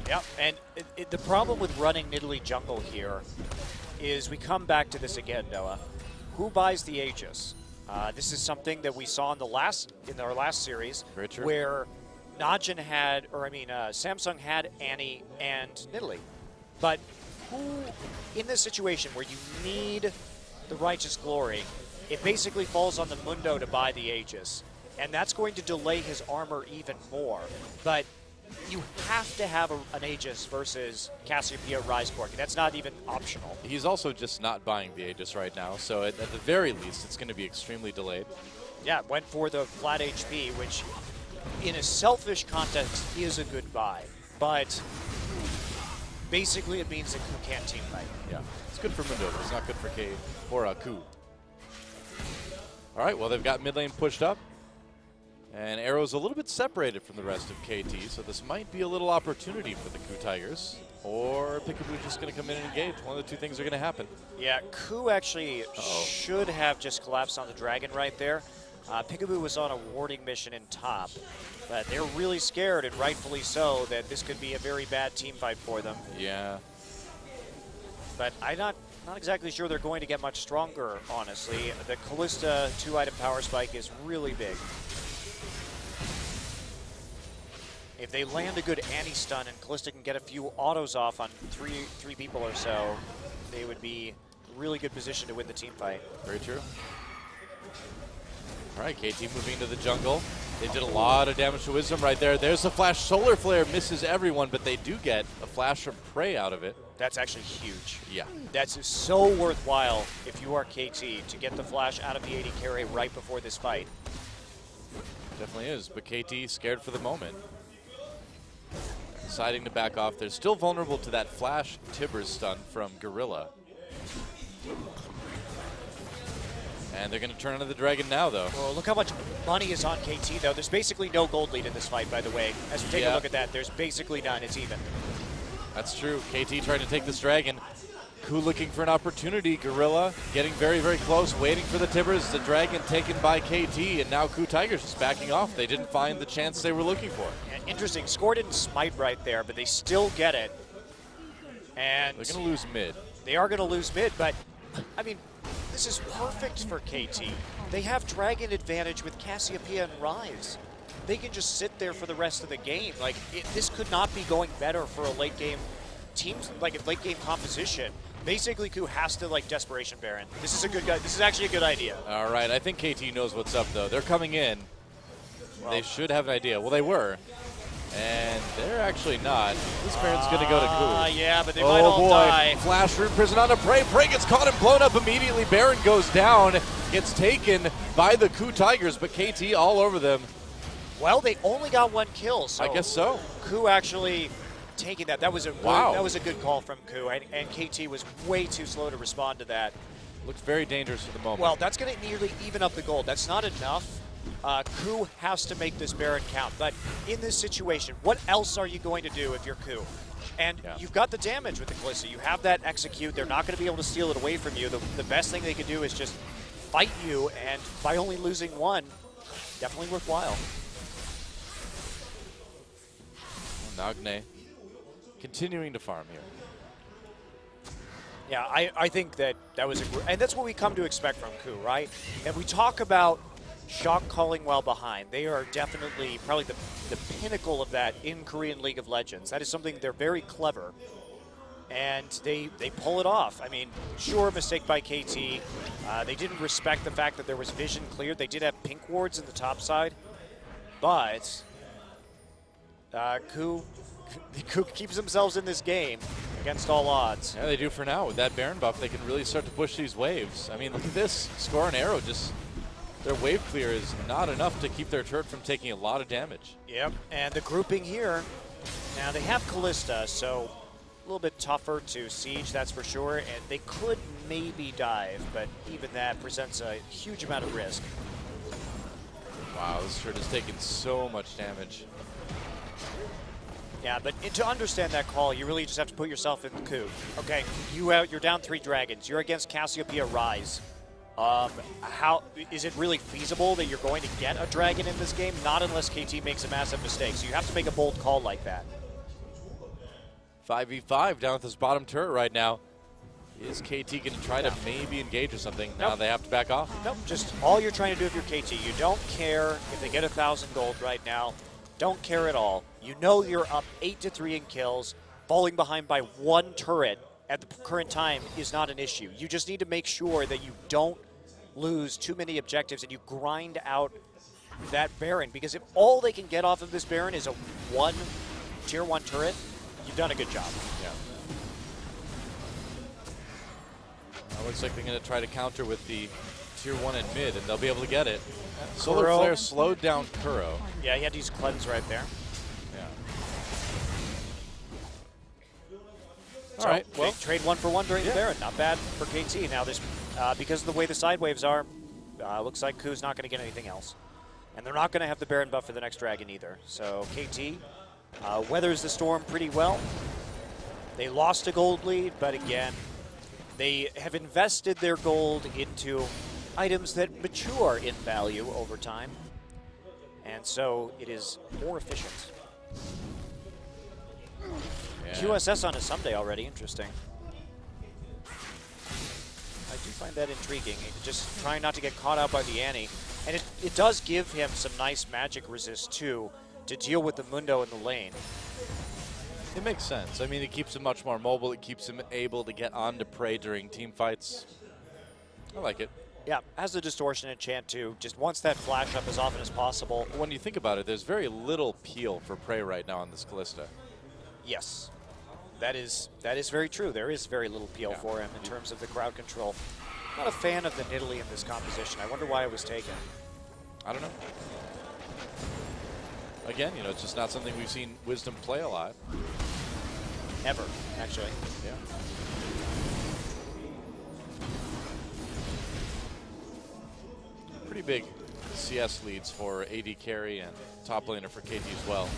Yep, and it, it, the problem with running Nidalee jungle here is we come back to this again, Noah. Who buys the Aegis? Uh, this is something that we saw in the last in our last series, true. where Najin had, or I mean, uh, Samsung had Annie and Nidalee. But who, in this situation where you need the Righteous Glory, it basically falls on the Mundo to buy the Aegis. And that's going to delay his armor even more. But you have to have a, an Aegis versus Cassiopeia Ryze Corki. That's not even optional. He's also just not buying the Aegis right now, so at, at the very least, it's going to be extremely delayed. Yeah, went for the flat HP, which in a selfish context is a good buy. But basically it means that KOO can't team fight. Yeah, it's good for Mundo, but it's not good for K or uh, KOO. All right, well, they've got mid lane pushed up. And Arrow's a little bit separated from the rest of KT, so this might be a little opportunity for the KOO Tigers. Or Piccaboo just going to come in and engage. One of the two things are going to happen. Yeah, KOO actually Uh-oh. should have just collapsed on the dragon right there. Uh, Piccaboo was on a warding mission in top, but they're really scared, and rightfully so, that this could be a very bad team fight for them. Yeah. But I'm not not exactly sure they're going to get much stronger, honestly. The Kalista two-item power spike is really big. If they land a good anti-stun and Kalista can get a few autos off on three three people or so, they would be really good position to win the team fight. Very true. All right, KT moving to the jungle. They did a lot of damage to Wisdom right there. There's the flash. Solar Flare misses everyone, but they do get a flash from PraY out of it. That's actually huge. Yeah. That's so worthwhile if you are KT to get the flash out of the AD carry right before this fight. Definitely is, but KT scared for the moment. Deciding to back off. They're still vulnerable to that flash Tibbers stun from Gorilla. And they're going to turn into the dragon now, though. Well, look how much money is on KT, though. There's basically no gold lead in this fight, by the way. As we take Yeah. a look at that, there's basically none. It's even. That's true. KT trying to take this dragon. KOO looking for an opportunity. Gorilla getting very, very close, waiting for the Tibbers. The dragon taken by KT, and now KOO Tigers just backing off. They didn't find the chance they were looking for. Interesting, score didn't smite right there, but they still get it. And They're going to lose mid. they are going to lose mid, but I mean, this is perfect for KT. They have dragon advantage with Cassiopeia and Ryze. They can just sit there for the rest of the game. Like it, this could not be going better for a late game team, like a late game composition. Basically, KOO has to like desperation Baron. This is a good guy. This is actually a good idea. All right, I think KT knows what's up, though. They're coming in. they should have an idea. Well, they were. And they're actually not. This Baron's going to go to KOO. Ah, yeah, but they oh might all boy, die. Flash root prison on a PraY. PraY gets caught and blown up immediately. Baron goes down, gets taken by the KOO Tigers, but KT all over them. Well, they only got one kill, so I guess so. KOO actually taking that. That was a Wow. good, that was a good call from KOO, and, and KT was way too slow to respond to that. Looks very dangerous for the moment. Well, that's going to nearly even up the gold. That's not enough. Uh, KOO has to make this Baron count. But in this situation, what else are you going to do if you're KOO? And Yeah. you've got the damage with the Kalista. You have that execute. They're not going to be able to steal it away from you. The, the best thing they could do is just fight you, and by only losing one, definitely worthwhile. Nagne continuing to farm here. Yeah, I, I think that that was a and that's what we come to expect from KOO, right? And we talk about shot calling while behind. They are definitely probably the, the pinnacle of that in Korean League of Legends. That is something they're very clever, and they they pull it off. I mean, sure, mistake by KT. Uh, they didn't respect the fact that there was vision cleared. They did have pink wards in the top side, but uh, KOO, KOO keeps themselves in this game against all odds. Yeah, they do for now. With that Baron buff, they can really start to push these waves. I mean, look at this. Score and Arrow just their wave clear is not enough to keep their turret from taking a lot of damage. Yep. And the grouping here, now they have Kalista, so a little bit tougher to siege, that's for sure. And they could maybe dive, but even that presents a huge amount of risk. Wow, this turret has taken so much damage. Yeah, but to understand that call, you really just have to put yourself in the KOO. Okay, you out, you're down three dragons. You're against Cassiopeia Ryze. Um, how is it really feasible that you're going to get a dragon in this game? Not unless KT makes a massive mistake. So you have to make a bold call like that. 5v5 down at this bottom turret right now. Is KT going to try to maybe engage or something? Now Nope. they have to back off. Nope, just all you're trying to do if you're KT. You don't care if they get a thousand gold right now. Don't care at all. You know you're up eight to three in kills. Falling behind by one turret at the current time is not an issue. You just need to make sure that you don't lose too many objectives and you grind out that Baron. Because if all they can get off of this Baron is a one tier one turret, you've done a good job. Yeah. Looks like they're going to try to counter with the tier 1 and mid, and they'll be able to get it. Solar. Flare slowed down Kuro. Yeah, he had to use cleanse right there. So, All right, they well, trade one for one during Yeah. the Baron. Not bad for KT. Now, this uh, because of the way the side waves are, uh, looks like KOO's not going to get anything else. And they're not going to have the Baron buff for the next Dragon either. So KT uh, weathers the storm pretty well. They lost a gold lead, but again, they have invested their gold into items that mature in value over time. And so it is more efficient. Yeah. QSS on a Ssumday already. Interesting. I do find that intriguing. Just trying not to get caught out by the Annie. And it, it does give him some nice magic resist, too, to deal with the Mundo in the lane. It makes sense. I mean, it keeps him much more mobile. It keeps him able to get on onto PraY during team fights. I like it. Yeah, has the distortion enchant, too. Just wants that flash up as often as possible. When you think about it, there's very little peel for PraY right now on this Kalista. Yes. That is that is very true. There is very little peel Yeah. for him in terms of the crowd control. Not a fan of the Nidalee in this composition. I wonder why it was taken. I don't know. Again, you know, it's just not something we've seen Wisdom play a lot. Ever, actually. Yeah. Pretty big CS leads for AD carry and top laner for KT as well.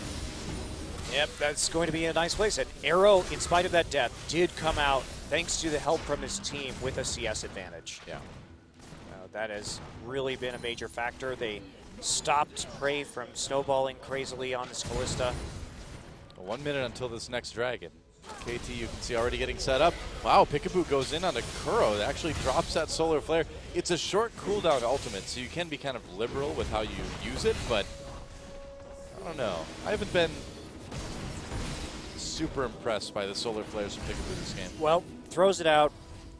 Yep, that's going to be a nice place. And Arrow, in spite of that death, did come out thanks to the help from his team with a CS advantage. Yeah. Uh, that has really been a major factor. They stopped PraY from snowballing crazily on this Kalista. One minute until this next dragon. KT, you can see already getting set up. Wow, Piccaboo goes in on a Kuro. It actually drops that Solar Flare. It's a short cooldown ultimate, so you can be kind of liberal with how you use it, but I don't know. I haven't been super impressed by the Solar Flares from Piccaboo this game. Well, throws it out.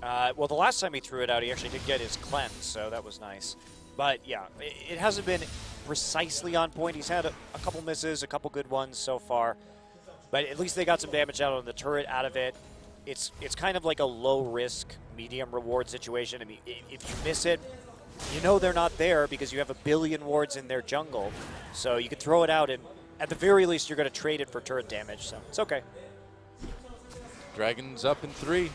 Uh, well, the last time he threw it out, he actually did get his cleanse, so that was nice. But yeah, it, hasn't been precisely on point. He's had a, a couple misses, a couple good ones so far. But at least they got some damage out on the turret out of it. It's it's kind of like a low risk, medium reward situation. I mean, if you miss it, you know they're not there because you have a billion wards in their jungle. So you can throw it out, and at the very least, you're going to trade it for turret damage. So it's okay. Dragons up in three.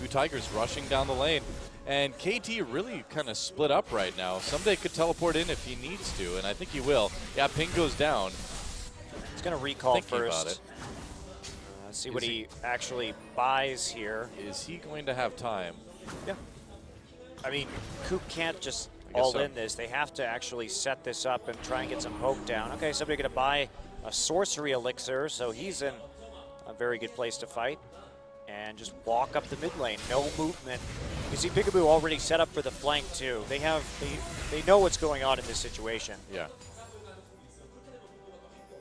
KOO Tigers rushing down the lane. And KT really kind of split up right now. Ssumday could teleport in if he needs to, and I think he will. Yeah, ping goes down. He's going to recall Thinking first. about it. Uh, see Is what he- he actually buys here. Is he going to have time? Yeah. I mean, KOO can't just all so. in this. They have to actually set this up and try and get some poke down. Okay, somebody going to buy a sorcery elixir, so he's in a very good place to fight. And just walk up the mid lane, no movement. You see Piccaboo already set up for the flank too. They have they, they know what's going on in this situation. Yeah.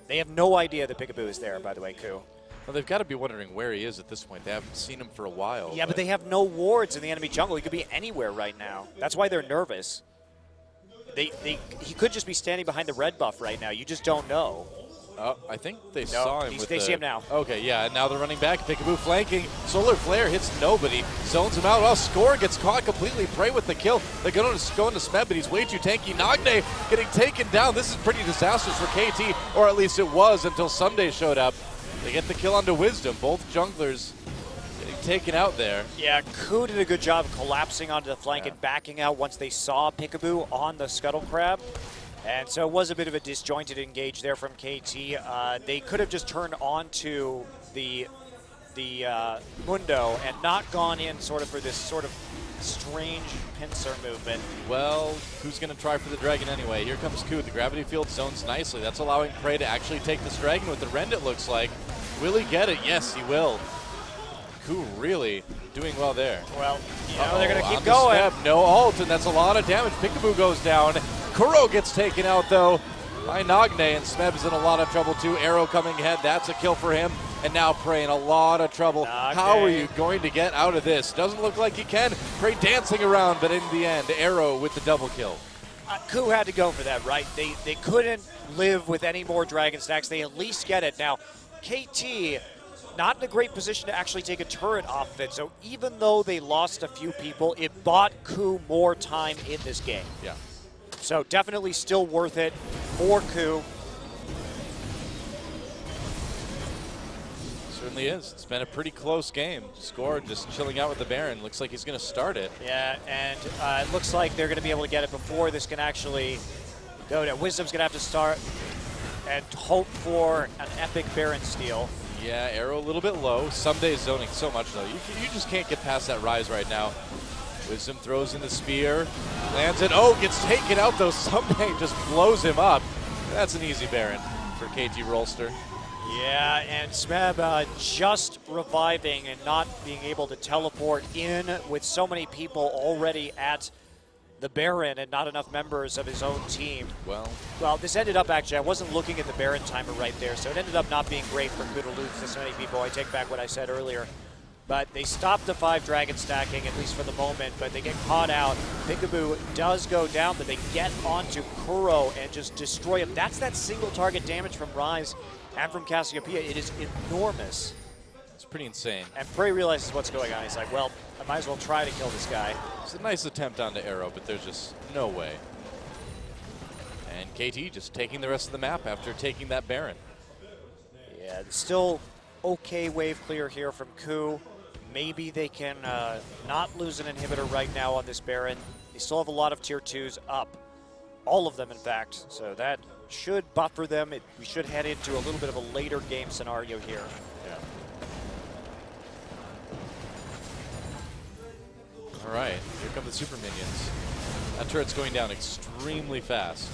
They have no idea that Piccaboo is there, by the way, KOO. Well, they've got to be wondering where he is at this point. They haven't seen him for a while. Yeah, but they have no wards in the enemy jungle. He could be anywhere right now. That's why they're nervous. They, they, he could just be standing behind the red buff right now. You just don't know. Oh, I think they saw him with they the- see him now. Okay, yeah, and now they're running back. Piccaboo flanking. Solar Flare hits nobody. Zones him out. Oh, Score gets caught completely. PraY with the kill. They're going to go into Smeb, but he's way too tanky. Nagne getting taken down. This is pretty disastrous for KT, or at least it was until Ssumday showed up. They get the kill onto Wisdom. Both junglers taken out there. Yeah, KOO did a good job collapsing onto the flank Yeah. and backing out once they saw Piccaboo on the Scuttle Crab. And so it was a bit of a disjointed engage there from KT. Uh, they could have just turned onto the the uh, Mundo and not gone in sort of for this sort of strange pincer movement. Well, who's going to try for the dragon anyway? Here comes KOO. The gravity field zones nicely. That's allowing PraY to actually take this dragon with the rend, it looks like. Will he get it? Yes, he will. KOO really doing well there. Well, you know, they're going to keep going. step. No ult, and that's a lot of damage. Piccaboo goes down. Kuro gets taken out, though, by Nagne, and Smeb is in a lot of trouble, too. Arrow coming ahead. That's a kill for him. And now PraY in a lot of trouble. How are you going to get out of this? Doesn't look like he can. PraY dancing around, but in the end, Arrow with the double kill. Uh, KOO had to go for that, right? They they couldn't live with any more dragon stacks. They at least get it. Now, KT not in a great position to actually take a turret off of it. So even though they lost a few people, it bought KOO more time in this game. Yeah. So definitely still worth it for KOO. Certainly is. It's been a pretty close game. Score just chilling out with the Baron. Looks like he's going to start it. Yeah, and uh, it looks like they're going to be able to get it before this can actually go to. Wisdom's going to have to start and hope for an epic Baron steal. Yeah, arrow a little bit low. Ssumday's zoning so much though. You, you just can't get past that Ryze right now. Wisdom throws in the spear, lands it. Oh, gets taken out though. Ssumday just blows him up. That's an easy Baron for KT Rolster. Yeah, and Smeb uh, just reviving and not being able to teleport in with so many people already at the Baron and not enough members of his own team. Well, Well, this ended up actually, I wasn't looking at the Baron timer right there, so it ended up not being great for KOO to lose this many people. I take back what I said earlier. But they stopped the five dragon stacking, at least for the moment, but they get caught out. Piccaboo does go down, but they get onto Kuro and just destroy him. That's that single target damage from Ryze and from Cassiopeia. It is enormous. It's pretty insane. And PraY realizes what's going on. He's like, well, I might as well try to kill this guy. It's a nice attempt on the arrow, but there's just no way. And KT just taking the rest of the map after taking that Baron. Yeah, still okay wave clear here from KOO. Maybe they can uh, not lose an inhibitor right now on this Baron. They still have a lot of tier twos up. All of them, in fact. So that should buffer them. It, we should head into a little bit of a later game scenario here. All right, here come the super minions. That turret's going down extremely fast.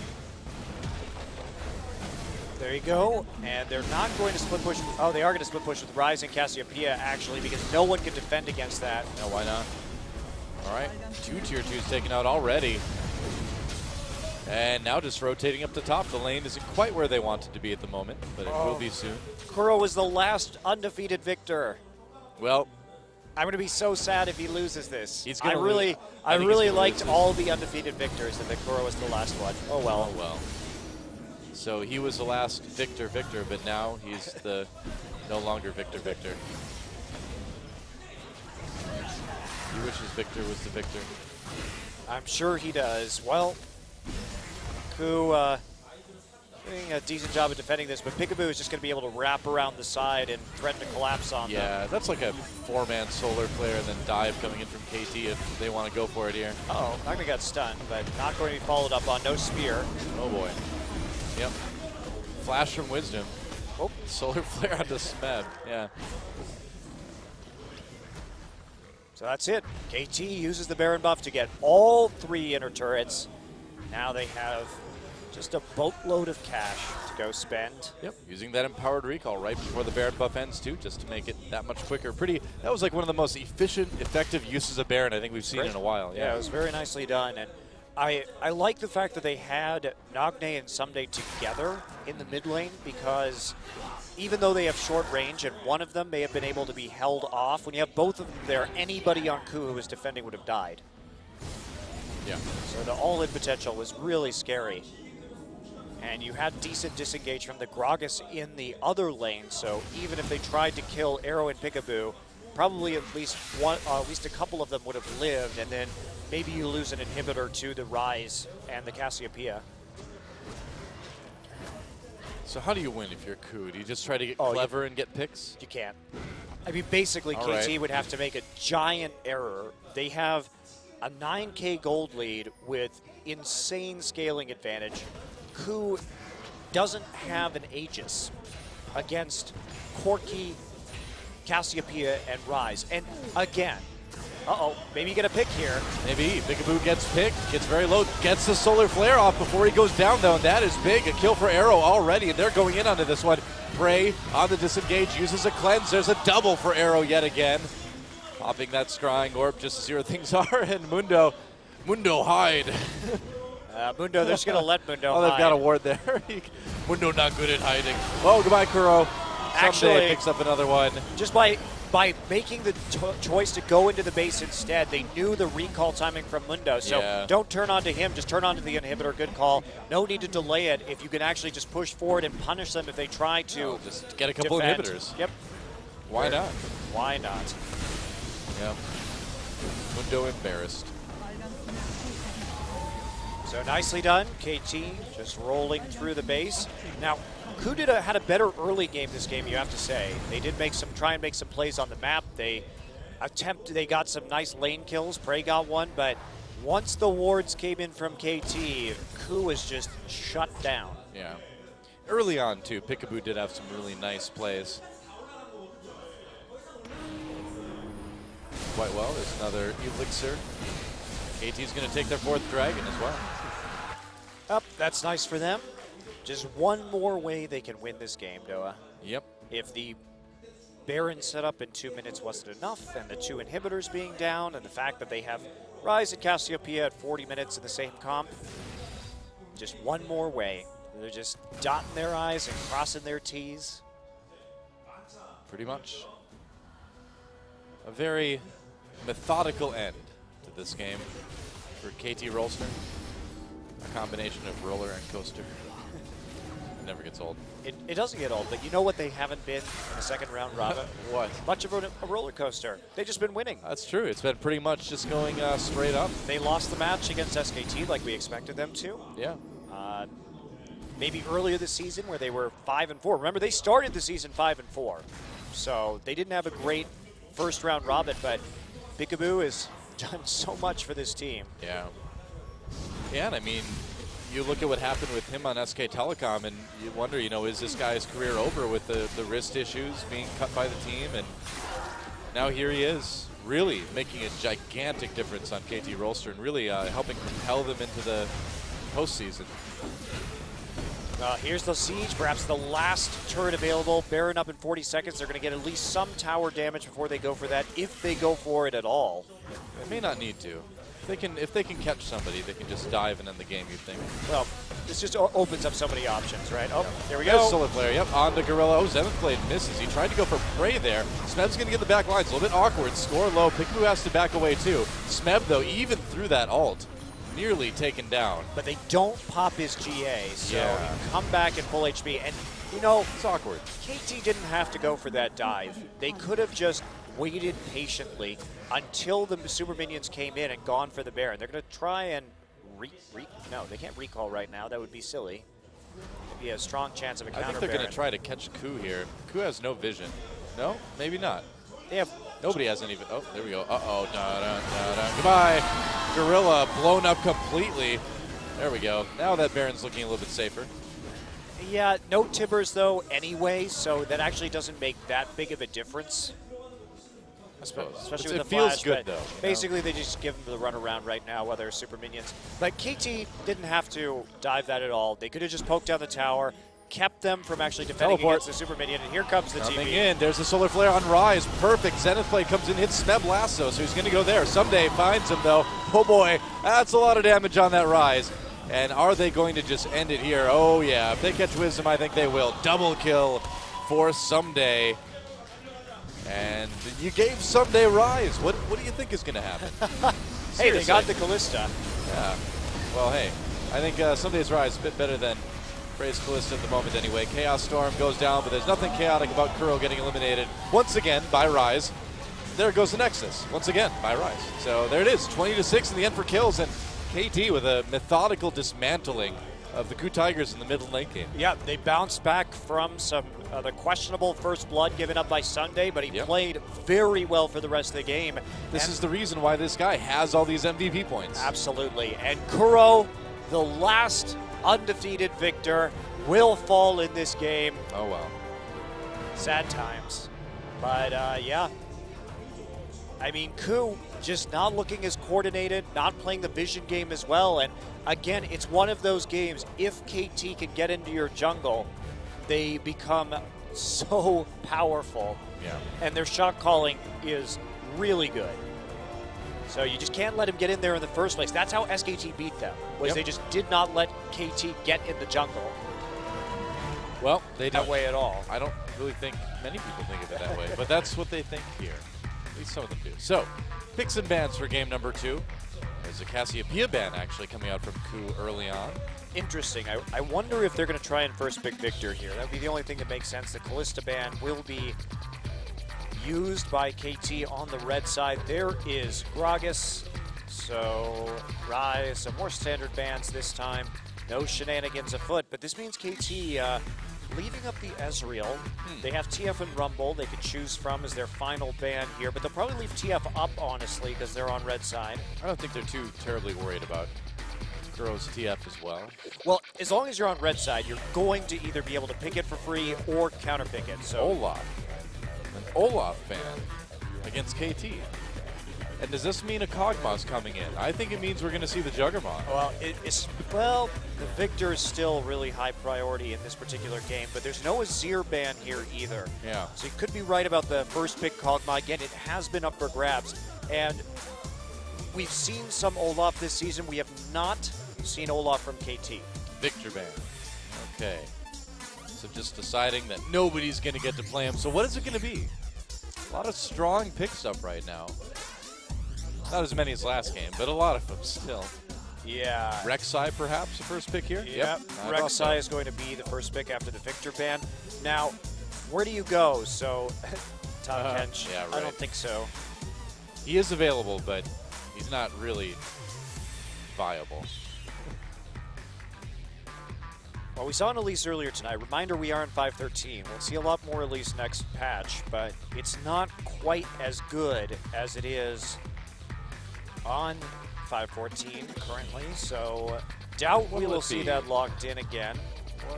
There you go. And they're not going to split push. Oh, they are going to split push with Ryze and Cassiopeia, actually, because no one can defend against that. No, why not? All right, two tier twos taken out already. And now just rotating up the top. The lane isn't quite where they want it to be at the moment, but it will oh. be soon. Kuro was the last undefeated victor. Well, I'm going to be so sad if he loses this. He's gonna really, lose. I I, really liked all the undefeated victors, and Vikura was the last one. Oh well. oh well. So he was the last Victor Victor, but now he's the no longer Victor Victor. He wishes Victor was the victor. I'm sure he does. Well, who? uh, doing a decent job of defending this, but Piccaboo is just going to be able to wrap around the side and threaten to collapse on them. Yeah, that's like a four-man Solar Flare and then dive coming in from KT if they want to go for it here. Oh, Nagne got stunned, but not going to be followed up on. No spear. Oh boy. Yep. Flash from Wisdom. Oh, Solar flare onto Smeb. Yeah. so that's it. KT uses the Baron buff to get all three inner turrets. Now they have just a boatload of cash to go spend. Yep. Using that empowered recall right before the Baron buff ends too, just to make it that much quicker. Pretty. That was like one of the most efficient, effective uses of Baron I think we've seen in a while. Yeah, it was very nicely done. And I I like the fact that they had Nagne and Ssumday together in the mid lane because even though they have short range and one of them may have been able to be held off, when you have both of them there, anybody on KOO who was defending would have died. Yeah. So the all-in potential was really scary. And you had decent disengage from the Gragas in the other lane, so even if they tried to kill Arrow and Piccaboo, probably at least one, uh, at least a couple of them would have lived, and then maybe you lose an inhibitor to the Ryze and the Cassiopeia. So how do you win if you're KOO? Do you just try to get Oh, you- clever and get picks? You can't. I mean, basically, All KT right. would have to make a giant error. They have a 9K gold lead with insane scaling advantage. KOO doesn't have an Aegis against Corki, Cassiopeia, and Ryze. And again, uh-oh, maybe you get a pick here. Maybe Piccaboo gets picked, gets very low, gets the solar flare off before he goes down though, and that is big. A kill for Arrow already, and they're going in onto this one. PraY on the disengage uses a cleanse. There's a double for Arrow yet again. Popping that scrying orb just to see where things are, and Mundo, Mundo hide. Uh, Mundo, they're just going to let Mundo Oh, they've got a ward there. Mundo not good at hiding. Oh, goodbye, Kuro. Ssumday Actually- picks up another one. just by by making the choice to go into the base instead, they knew the recall timing from Mundo. So Yeah. don't turn on to him, just turn on to the inhibitor. Good call. No need to delay it if you can actually just push forward and punish them if they try to. Oh, just get a couple defend. inhibitors. Yep. Why not? Why not? Yeah. Mundo embarrassed. So nicely done, KT, just rolling through the base. Now, KOO did a, had a better early game this game, you have to say. They did make some try and make some plays on the map. They attempt they got some nice lane kills. PraY got one, but once the wards came in from KT, KOO was just shut down. Yeah. Early on, too, Piccaboo did have some really nice plays. Quite well. There's another Elixir. KT's going to take their fourth dragon as well. Up, that's nice for them. Just one more way they can win this game, Doa. Yep. if the Baron setup in two minutes wasn't enough, and the two inhibitors being down, and the fact that they have Ryze and Cassiopeia at 40 minutes in the same comp, just one more way. They're just dotting their I's and crossing their T's. Pretty much. A very methodical end to this game for KT Rolster. A combination of roller and coaster. It never gets old. It, it doesn't get old, but you know what they haven't been in the second round robin? What? Much of a, a roller coaster. They've just been winning. That's true. It's been pretty much just going uh, straight up. They lost the match against SKT like we expected them to. Yeah. Uh, maybe earlier this season where they were five and four. Remember, they started the season five and four, so they didn't have a great first round robin. But Piccaboo has done so much for this team. Yeah. Yeah, and I mean, you look at what happened with him on SK Telecom, and you wonder, you know, is this guy's career over with the, the wrist issues being cut by the team? And now here he is, really making a gigantic difference on KT Rolster and really uh, helping propel them into the postseason. Uh, here's the siege, perhaps the last turret available. Baron up in 40 seconds. They're going to get at least some tower damage before they go for that, if they go for it at all. They may not need to. If they can, if they can catch somebody, they can just dive and end the game. You think? Well, this just o- opens up so many options, right? Oh, there we go. Solar Flare, yep, on the Gorilla. Oh, Zenith Blade misses. He tried to go for PraY there. Smeb's going to get the back lines. A little bit awkward. Score low. Piccaboo has to back away too. Smeb, though, even through that ult, nearly taken down. but they don't pop his GA, so Yeah. come back at full HP. And, you know, It's awkward. KT didn't have to go for that dive. They could have just waited patiently until the super minions came in and gone for the Baron. They're going to try and re, re no, they can't recall right now. That would be silly. Maybe a strong chance of a I counter I think they're going to try to catch KOO here. KOO has no vision. No, maybe not. They have Nobody has any. Oh, there we go. Uh oh. Da, da, da, da. Goodbye. Gorilla blown up completely. There we go. Now that Baron's looking a little bit safer. yeah, no Tibbers though anyway, so that actually doesn't make that big of a difference. I suppose. especially It's- with it the feels flash. good though. you know? Basically, they just give them the runaround right now while they're super minions. But KT didn't have to dive that at all. They could have just poked down the tower, kept them from actually defending Teleport. against the super minion, and here comes the Coming TV. in. There's the solar flare on Ryze. Perfect. Zenith Blade comes in, hits Smeb Lasso, so he's going to go there. Ssumday finds him though. Oh boy, that's a lot of damage on that Ryze. And are they going to just end it here? Oh yeah, if they catch Wisdom, I think they will. Double kill for Someday. And you gave Ssumday Ryze. What what do you think is going to happen? Hey, they got the Seriously. Kalista. Yeah. Well, hey, I think uh, Ssumday's Ryze is a bit better than PraY's Kalista at the moment anyway. Chaos Storm goes down, but there's nothing chaotic about Kuro getting eliminated once again by Ryze. There goes the Nexus, once again by Ryze. So there it is, 20 to 6 in the end for kills, and KT with a methodical dismantling of the KOO Tigers in the middle lane game. Yeah, they bounced back from some uh, the questionable first blood given up by Ssumday, but he Yep. played very well for the rest of the game. This And- is the reason why this guy has all these MVP points. Absolutely. And Kuro, the last undefeated victor, will fall in this game. Oh well. Sad times. But uh, yeah. I mean, KOO just not looking as coordinated, not playing the vision game as well. And again, it's one of those games. If KT can get into your jungle, they become so powerful. Yeah. And their shot calling is really good. So you just can't let him get in there in the first place. That's how SKT beat them. Was Yep. they just did not let KT get in the jungle Well, they don't. way at all. I don't really think many people think of it that way, but that's what they think here. At least some of them do. So, picks and bans for game number two. There's a Cassiopeia ban actually coming out from Ku early on. Interesting. I, I wonder if they're going to try and first pick Viktor here. That would be the only thing that makes sense. The Kalista ban will be used by KT on the red side. There is Gragas. So, Ryze, some more standard bans this time. No shenanigans afoot, but this means KT uh, leaving up the Ezreal. They have TF and Rumble they could choose from as their final ban here, but they'll probably leave TF up, honestly, because they're on red side. I don't think they're too terribly worried about Kuro's TF as well. Well, as long as you're on red side, you're going to either be able to pick it for free or counter pick it. So Olaf. An Olaf ban against KT. And does this mean a Kog'Maw's coming in? I think it means we're going to see the Juggernaut. Well, it, it's well, the Viktor is still really high priority in this particular game, but there's no Azir ban here either. Yeah. So you could be right about the first pick Kog'Maw. Again, it has been up for grabs, and we've seen some Olaf this season. We have not seen Olaf from KT. Viktor ban. Okay. So just deciding that nobody's going to get to play him. So what is it going to be? A lot of strong picks up right now. Not as many as last game, but a lot of them still. Yeah. Rek'Sai perhaps the first pick here? Yep. Thought. Rek'Sai is going to be the first pick after the Viktor ban. Now, where do you go? So, Tahm Uh, Kench, yeah, I don't think so. He is available, but he's not really viable. Well, we saw an Elise earlier tonight. Reminder, we are in 513. We'll see a lot more Elise next patch, but it's not quite as good as it is on 514 currently. So, doubt What we will will see be? that locked in again,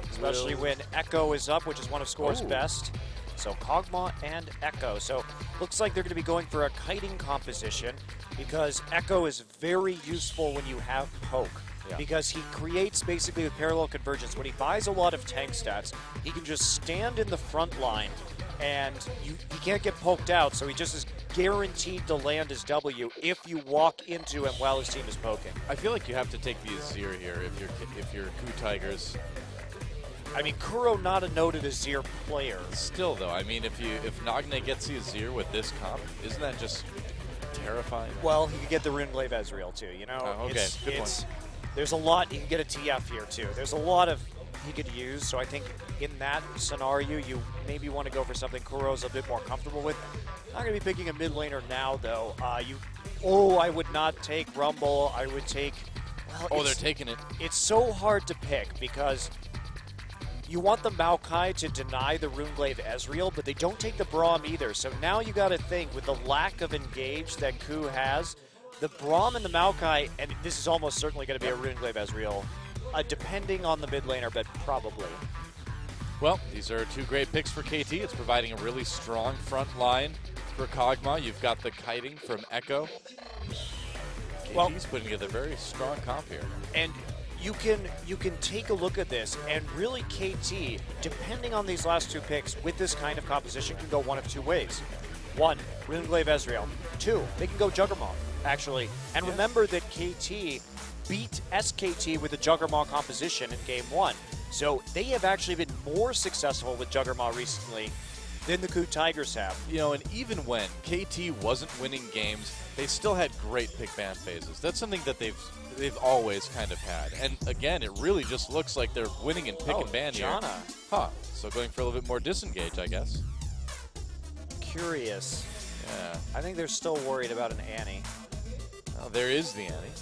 especially when Ekko is up, which is one of Score's Oh. best. So, Kog'Maw and Ekko. So, looks like they're going to be going for a kiting composition because Ekko is very useful when you have poke Yeah. because he creates basically with parallel convergence. When he buys a lot of tank stats, he can just stand in the front line and you, he can't get poked out, so he just is guaranteed to land his W if you walk into him while his team is poking. I feel like you have to take the Azir here if you're if you're KOO Tigers. I mean, Kuro not a noted Azir player. Still though, I mean if you if Nagne gets the Azir with this comp, isn't that just terrifying? Well, he could get the Runeglaive Ezreal too, you know? Oh, okay. It's, Good it's, there's a lot, you can get a TF here too. There's a lot of he could use, so I think in that scenario, you maybe want to go for something Kuro's a bit more comfortable with. I'm not going to be picking a mid laner now, though. Uh, you, oh, I would not take Rumble. I would take. Well, Oh, they're taking it. it's so hard to pick because you want the Maokai to deny the Runeglaive Ezreal, but they don't take the Braum either. So now you got to think with the lack of engage that KOO has, the Braum and the Maokai, and this is almost certainly going to be a Runeglaive Ezreal, uh, depending on the mid laner, but probably. Well, these are two great picks for KT. It's providing a really strong front line for Kog'Maw. You've got the kiting from Ekko. KT's Well- putting together a very strong comp here. and you can you can take a look at this and really KT depending on these last two picks with this kind of composition can go one of two ways one Runeglaive Ezreal two they can go Juggernaut actually and remember that KT beat SKT with the Juggernaut composition in game one so they have actually been more successful with Juggernaut recently than the KOO Tigers have You know, and even when KT wasn't winning games, they still had great pick ban phases. That's something that they've they've always kind of had. And again, it really just looks like they're winning in pick Oh, and ban here. Janna. Huh. So going for a little bit more disengage, I guess. Curious. Yeah. I think they're still worried about an Annie. Oh, there is the Annie.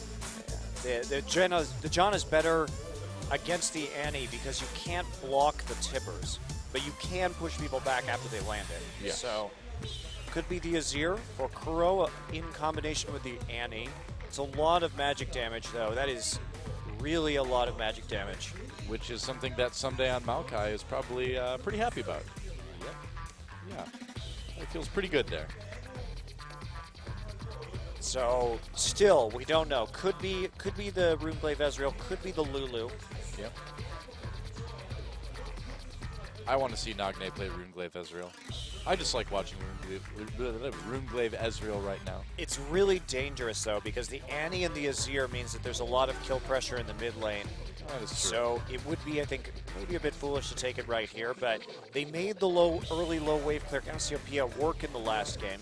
The the Janna, the John is better against the Annie because you can't block the Tibbers, but you can push people back after they land it. Yeah. So could be the Azir or Kuro in combination with the Annie. It's a lot of magic damage though. That is really a lot of magic damage. which is something that Ssumday on Maokai is probably uh, pretty happy about. Yep. Yeah. It feels pretty good there. So still, we don't know. Could be could be the Runeblade Ezreal, could be the Lulu. Yep. I want to see Nagne play Runeglaive Ezreal. I just like watching Runeglaive, Runeglaive Ezreal right now. It's really dangerous though because the Annie and the Azir means that there's a lot of kill pressure in the mid lane. That is true. So it would be, I think, maybe a bit foolish to take it right here, but they made the low, early low wave clear Cassiopeia work in the last game.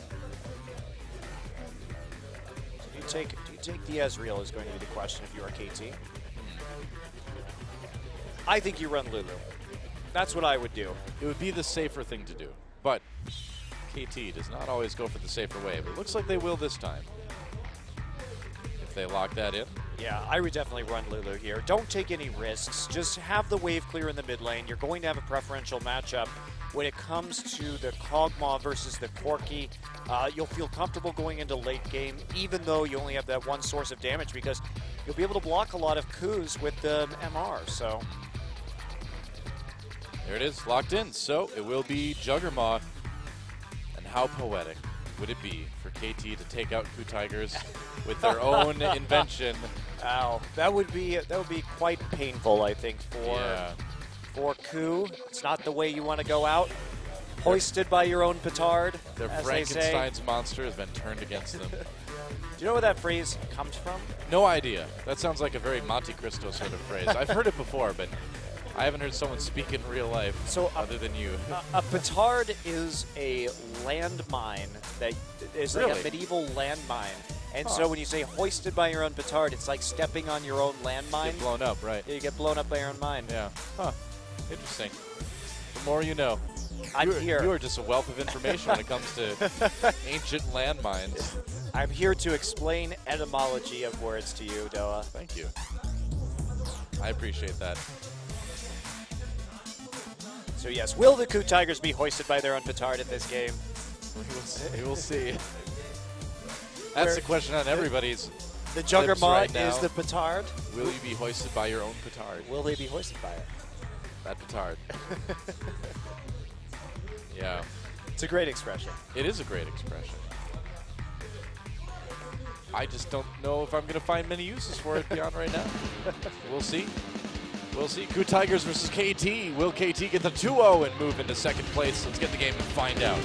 So do you take, do you take the Ezreal is going to be the question if you are KT. I think you run Lulu. That's what I would do. It would be the safer thing to do. But KT does not always go for the safer way. But it looks like they will this time. If they lock that in. Yeah, I would definitely run Lulu here. Don't take any risks. Just have the wave clear in the mid lane. You're going to have a preferential matchup. When it comes to the Kog'Maw versus the Corki, uh, you'll feel comfortable going into late game, even though you only have that one source of damage, because you'll be able to block a lot of coups with the MR. So There it is, locked in. So it will be Juggernaut. And how poetic would it be for KT to take out KOO Tigers with their own invention? Ow, that would be that would be quite painful, I think, for Yeah. For KOO. It's not the way you want to go out. Hoisted by your own petard, Their as they say. Frankenstein's monster has been turned against them. Do you know where that phrase comes from? No idea. That sounds like a very MonteCristo sort of phrase. I've heard it before, but I haven't heard someone speak in real life So, uh, other than you. A, a petard is a landmine that is like a medieval landmine. And Huh. so when you say hoisted by your own petard, it's like stepping on your own landmine. Get blown up, right? You get blown up by your own mine. Yeah. Huh. Interesting. The more you know. I'm you are, here. You are just a wealth of information when it comes to ancient landmines. I'm here to explain etymology of words to you, Doa. Thank you. I appreciate that. So yes, will the KOO Tigers be hoisted by their own petard at this game? We will see. We will see. That's Where- the question on everybody's. The Juggernaut right is the petard. Will you be hoisted by your own petard? Will they be hoisted by it? That petard. yeah. It's a great expression. It is a great expression. I just don't know if I'm going to find many uses for it beyond right now. we'll see. We'll see. KOO Tigers versus KT. Will KT get the 2-0 and move into second place? Let's get the game and find out.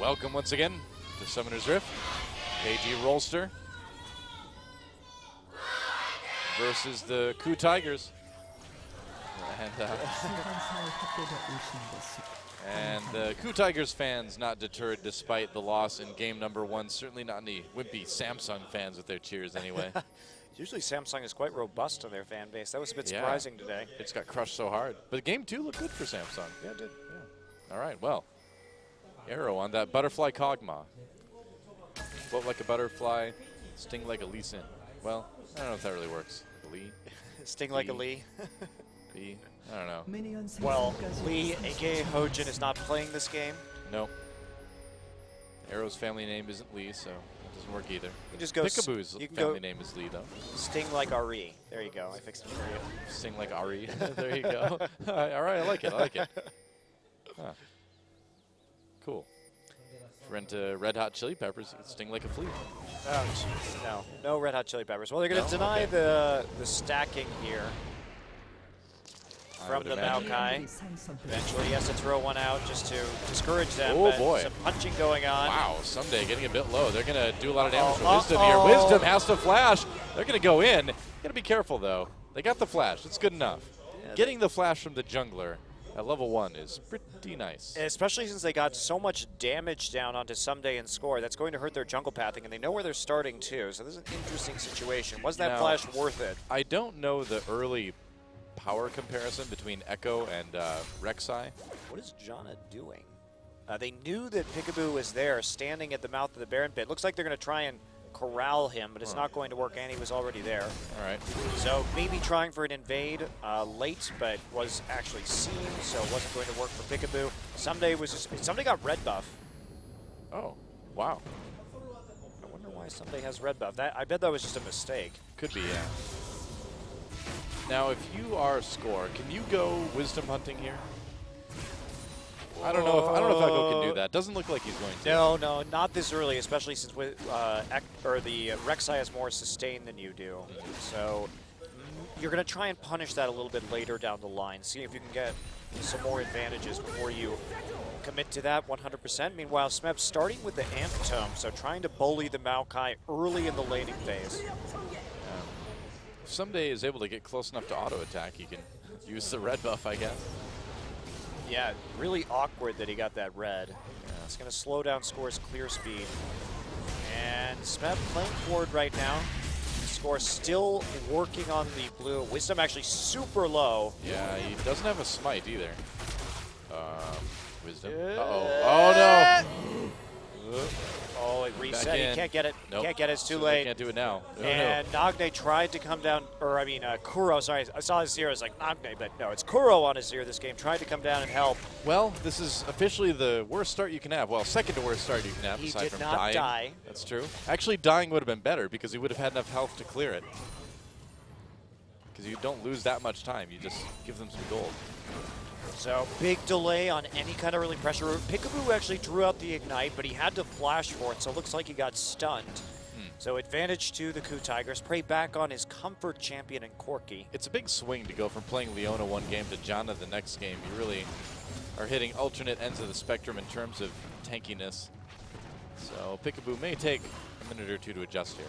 Welcome once again to Summoner's Rift. KT Rolster versus the KOO Tigers. And, uh, and the KOO Tigers fans not deterred despite the loss in game number one. Certainly not any wimpy Samsung fans with their cheers anyway. Usually Samsung is quite robust in their fan base. That was a bit yeah. surprising today. It's got crushed so hard. But game two looked good for Samsung. Yeah, it did. Yeah. All right, well, arrow on that butterfly Kog'Maw float like a butterfly, sting like a Lee Sin. Well, I don't know if that really works. Lee? sting like a Lee? Lee? I don't know. Well, Lee, aka Hojin, is not playing this game. Nope. Arrow's family name isn't Lee, so it doesn't work either. You just go. Piccaboo's family name is Lee, though. Sting like Ari. There you go. I fixed it for you. Sting like Ari. there you go. All right, I like it. I like it. Huh. Rent uh, Red Hot Chili Peppers, sting like a flea. Oh, jeez, no, no Red Hot Chili Peppers. Well, they're going to no? deny okay. the the stacking here from the imagine. Maokai. Eventually he has to throw one out just to discourage them. Oh, boy. Some punching going on. Wow, Ssumday getting a bit low. They're going to do a lot of damage oh, Wisdom uh -oh. here. Wisdom has to flash. They're going to go in. Got to be careful, though. They got the flash. It's good enough. Yeah, Getting the flash from the jungler at level one is pretty nice. Especially since they got so much damage down onto Ssumday and Score, that's going to hurt their jungle pathing, and they know where they're starting too. So this is an interesting situation. Was that Now- flash worth it? I don't know the early power comparison between Ekko and uh, Rek'Sai. What is Janna doing? Uh, they knew that Piccaboo was there, standing at the mouth of the Baron Pit. Looks like they're going to try and corral him, but it's not going to work, and he was already there. All right. So maybe trying for an invade uh, late, but was actually seen, so it wasn't going to work for Piccaboo. Ssumday was just, Ssumday got red buff. Oh, wow. I wonder why somebody has red buff. That I bet that was just a mistake. Could be, yeah. Now, if you are a score, can you go wisdom hunting here? I don't know if I don't know if Ekko can do that. Doesn't look like he's going to. No, no, not this early, especially since with, uh, or the uh, Rek'Sai has more sustain than you do. So mm, you're going to try and punish that a little bit later down the line. See if you can get some more advantages before you commit to that 100%. Meanwhile, Smeb's starting with the Amp Tome, so trying to bully the Maokai early in the laning phase. Ssumday is able to get close enough to auto attack, he can use the red buff, I guess. Yeah, really awkward that he got that red. It's going to slow down Score's clear speed. And Smeb playing forward right now. Score still working on the blue. Wisdom actually super low. Yeah, he doesn't have a smite either. Um, wisdom. Uh, Uh-oh. Oh, no. Oh, it reset. He can't get it. Nope. Can't get it. It's too So late. Can't do it now. And no. Nagne tried to come down, or I mean, uh, Kuro, sorry, I saw his zero. I was like, Nagne, but no, it's Kuro on his zero this game. Tried to come down and help. Well, this is officially the worst start you can have. Well, second to worst start you can have He aside did from not dying. die. That's true. Actually, dying would have been better because he would have had enough health to clear it. Because you don't lose that much time. You just give them some gold. So big delay on any kind of early pressure. Piccaboo actually drew out the ignite, but he had to flash for it, so it looks like he got stunned. Hmm. So advantage to the KOO Tigers. PraY back on his comfort champion and Corki. It's a big swing to go from playing Leona one game to Janna the next game. You really are hitting alternate ends of the spectrum in terms of tankiness. So Piccaboo may take a minute or two to adjust here.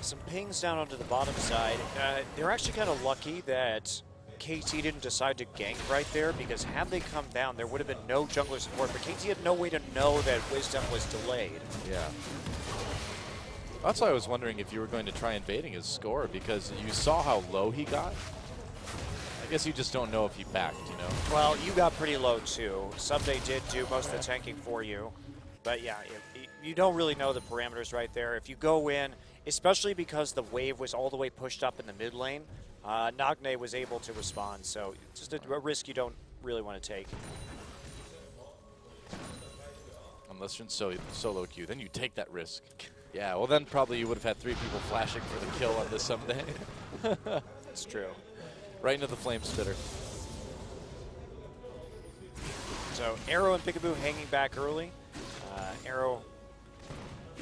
Some pings down onto the bottom side. Uh, they're actually kind of lucky that KT didn't decide to gank right there because had they come down, there would have been no jungler support. But KT had no way to know that Wisdom was delayed. Yeah. That's why I was wondering if you were going to try invading his score because you saw how low he got. I guess you just don't know if he backed, you know? Well, you got pretty low too. Ssumday did do most of the tanking for you. But yeah, you, you don't really know the parameters right there. If you go in, especially because the wave was all the way pushed up in the mid lane, uh, Nagne was able to respond. So just a, a risk you don't really want to take. Unless you're in so solo queue, then you take that risk. Yeah, well then probably you would have had three people flashing for the kill on this Ssumday. That's true. right into the flame spitter. So Arrow and Piccaboo hanging back early. Uh, Arrow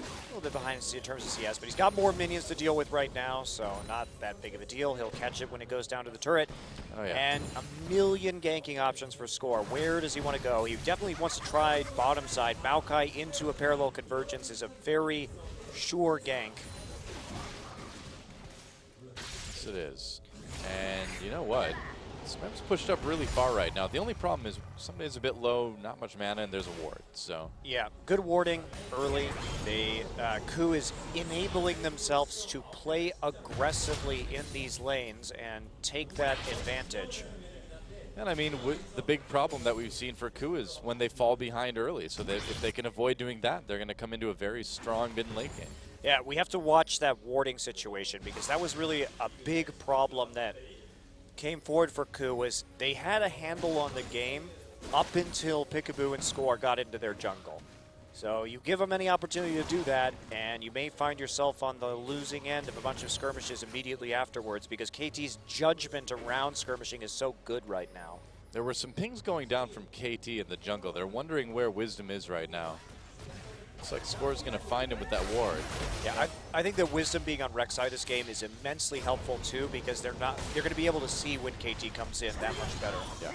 a little bit behind in terms of CS, but he's got more minions to deal with right now, so not that big of a deal. He'll catch it when it goes down to the turret. Oh, yeah. And a million ganking options for Score. Where does he want to go? He definitely wants to try bottom side. Maokai into a parallel convergence is a very sure gank. Yes, it is. And you know what? Smeb's pushed up really far right now. The only problem is somebody's a bit low, not much mana, and there's a ward. So Yeah, good warding early. The uh, KOO is enabling themselves to play aggressively in these lanes and take that advantage. And I mean, w- the big problem that we've seen for KOO is when they fall behind early. So that if they can avoid doing that, they're going to come into a very strong mid and late game. Yeah, we have to watch that warding situation because that was really a big problem that came forward for KOO was they had a handle on the game up until Piccaboo and Score got into their jungle. So you give them any opportunity to do that, and you may find yourself on the losing end of a bunch of skirmishes immediately afterwards because KT's judgment around skirmishing is so good right now. There were some pings going down from KT in the jungle. They're wondering where Wisdom is right now. Looks like Score's going to find him with that ward. Yeah, I, I think the wisdom being on Rek'Sai this game is immensely helpful too because they're not they're going to be able to see when KT comes in that much better. Yeah.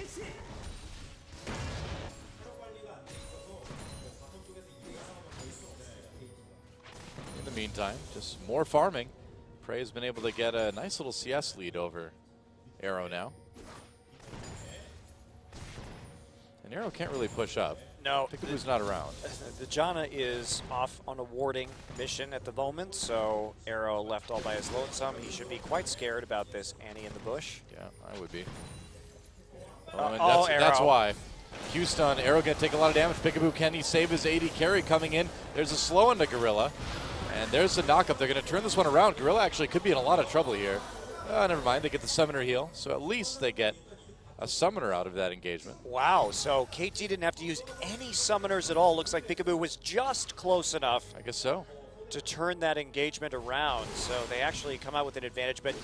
In the meantime, just more farming. PraY's been able to get a nice little CS lead over Arrow now. And Arrow can't really push up. No, Piccaboo's not around. the Janna is off on a warding mission at the moment, so Arrow left all by his lonesome. He should be quite scared about this Annie in the bush. Yeah, I would be. Uh, Well, and oh, that's, that's why. Houston, Arrow gonna take a lot of damage. Piccaboo, can he save his AD carry coming in? There's a slow into Gorilla. And there's the knockup. They're gonna turn this one around. Gorilla actually could be in a lot of trouble here. Uh, never mind, they get the summoner heal. So at least they get a summoner out of that engagement. Wow, so KT didn't have to use any summoners at all. Looks like Piccaboo was just close enough I guess so. to turn that engagement around. So they actually come out with an advantage, but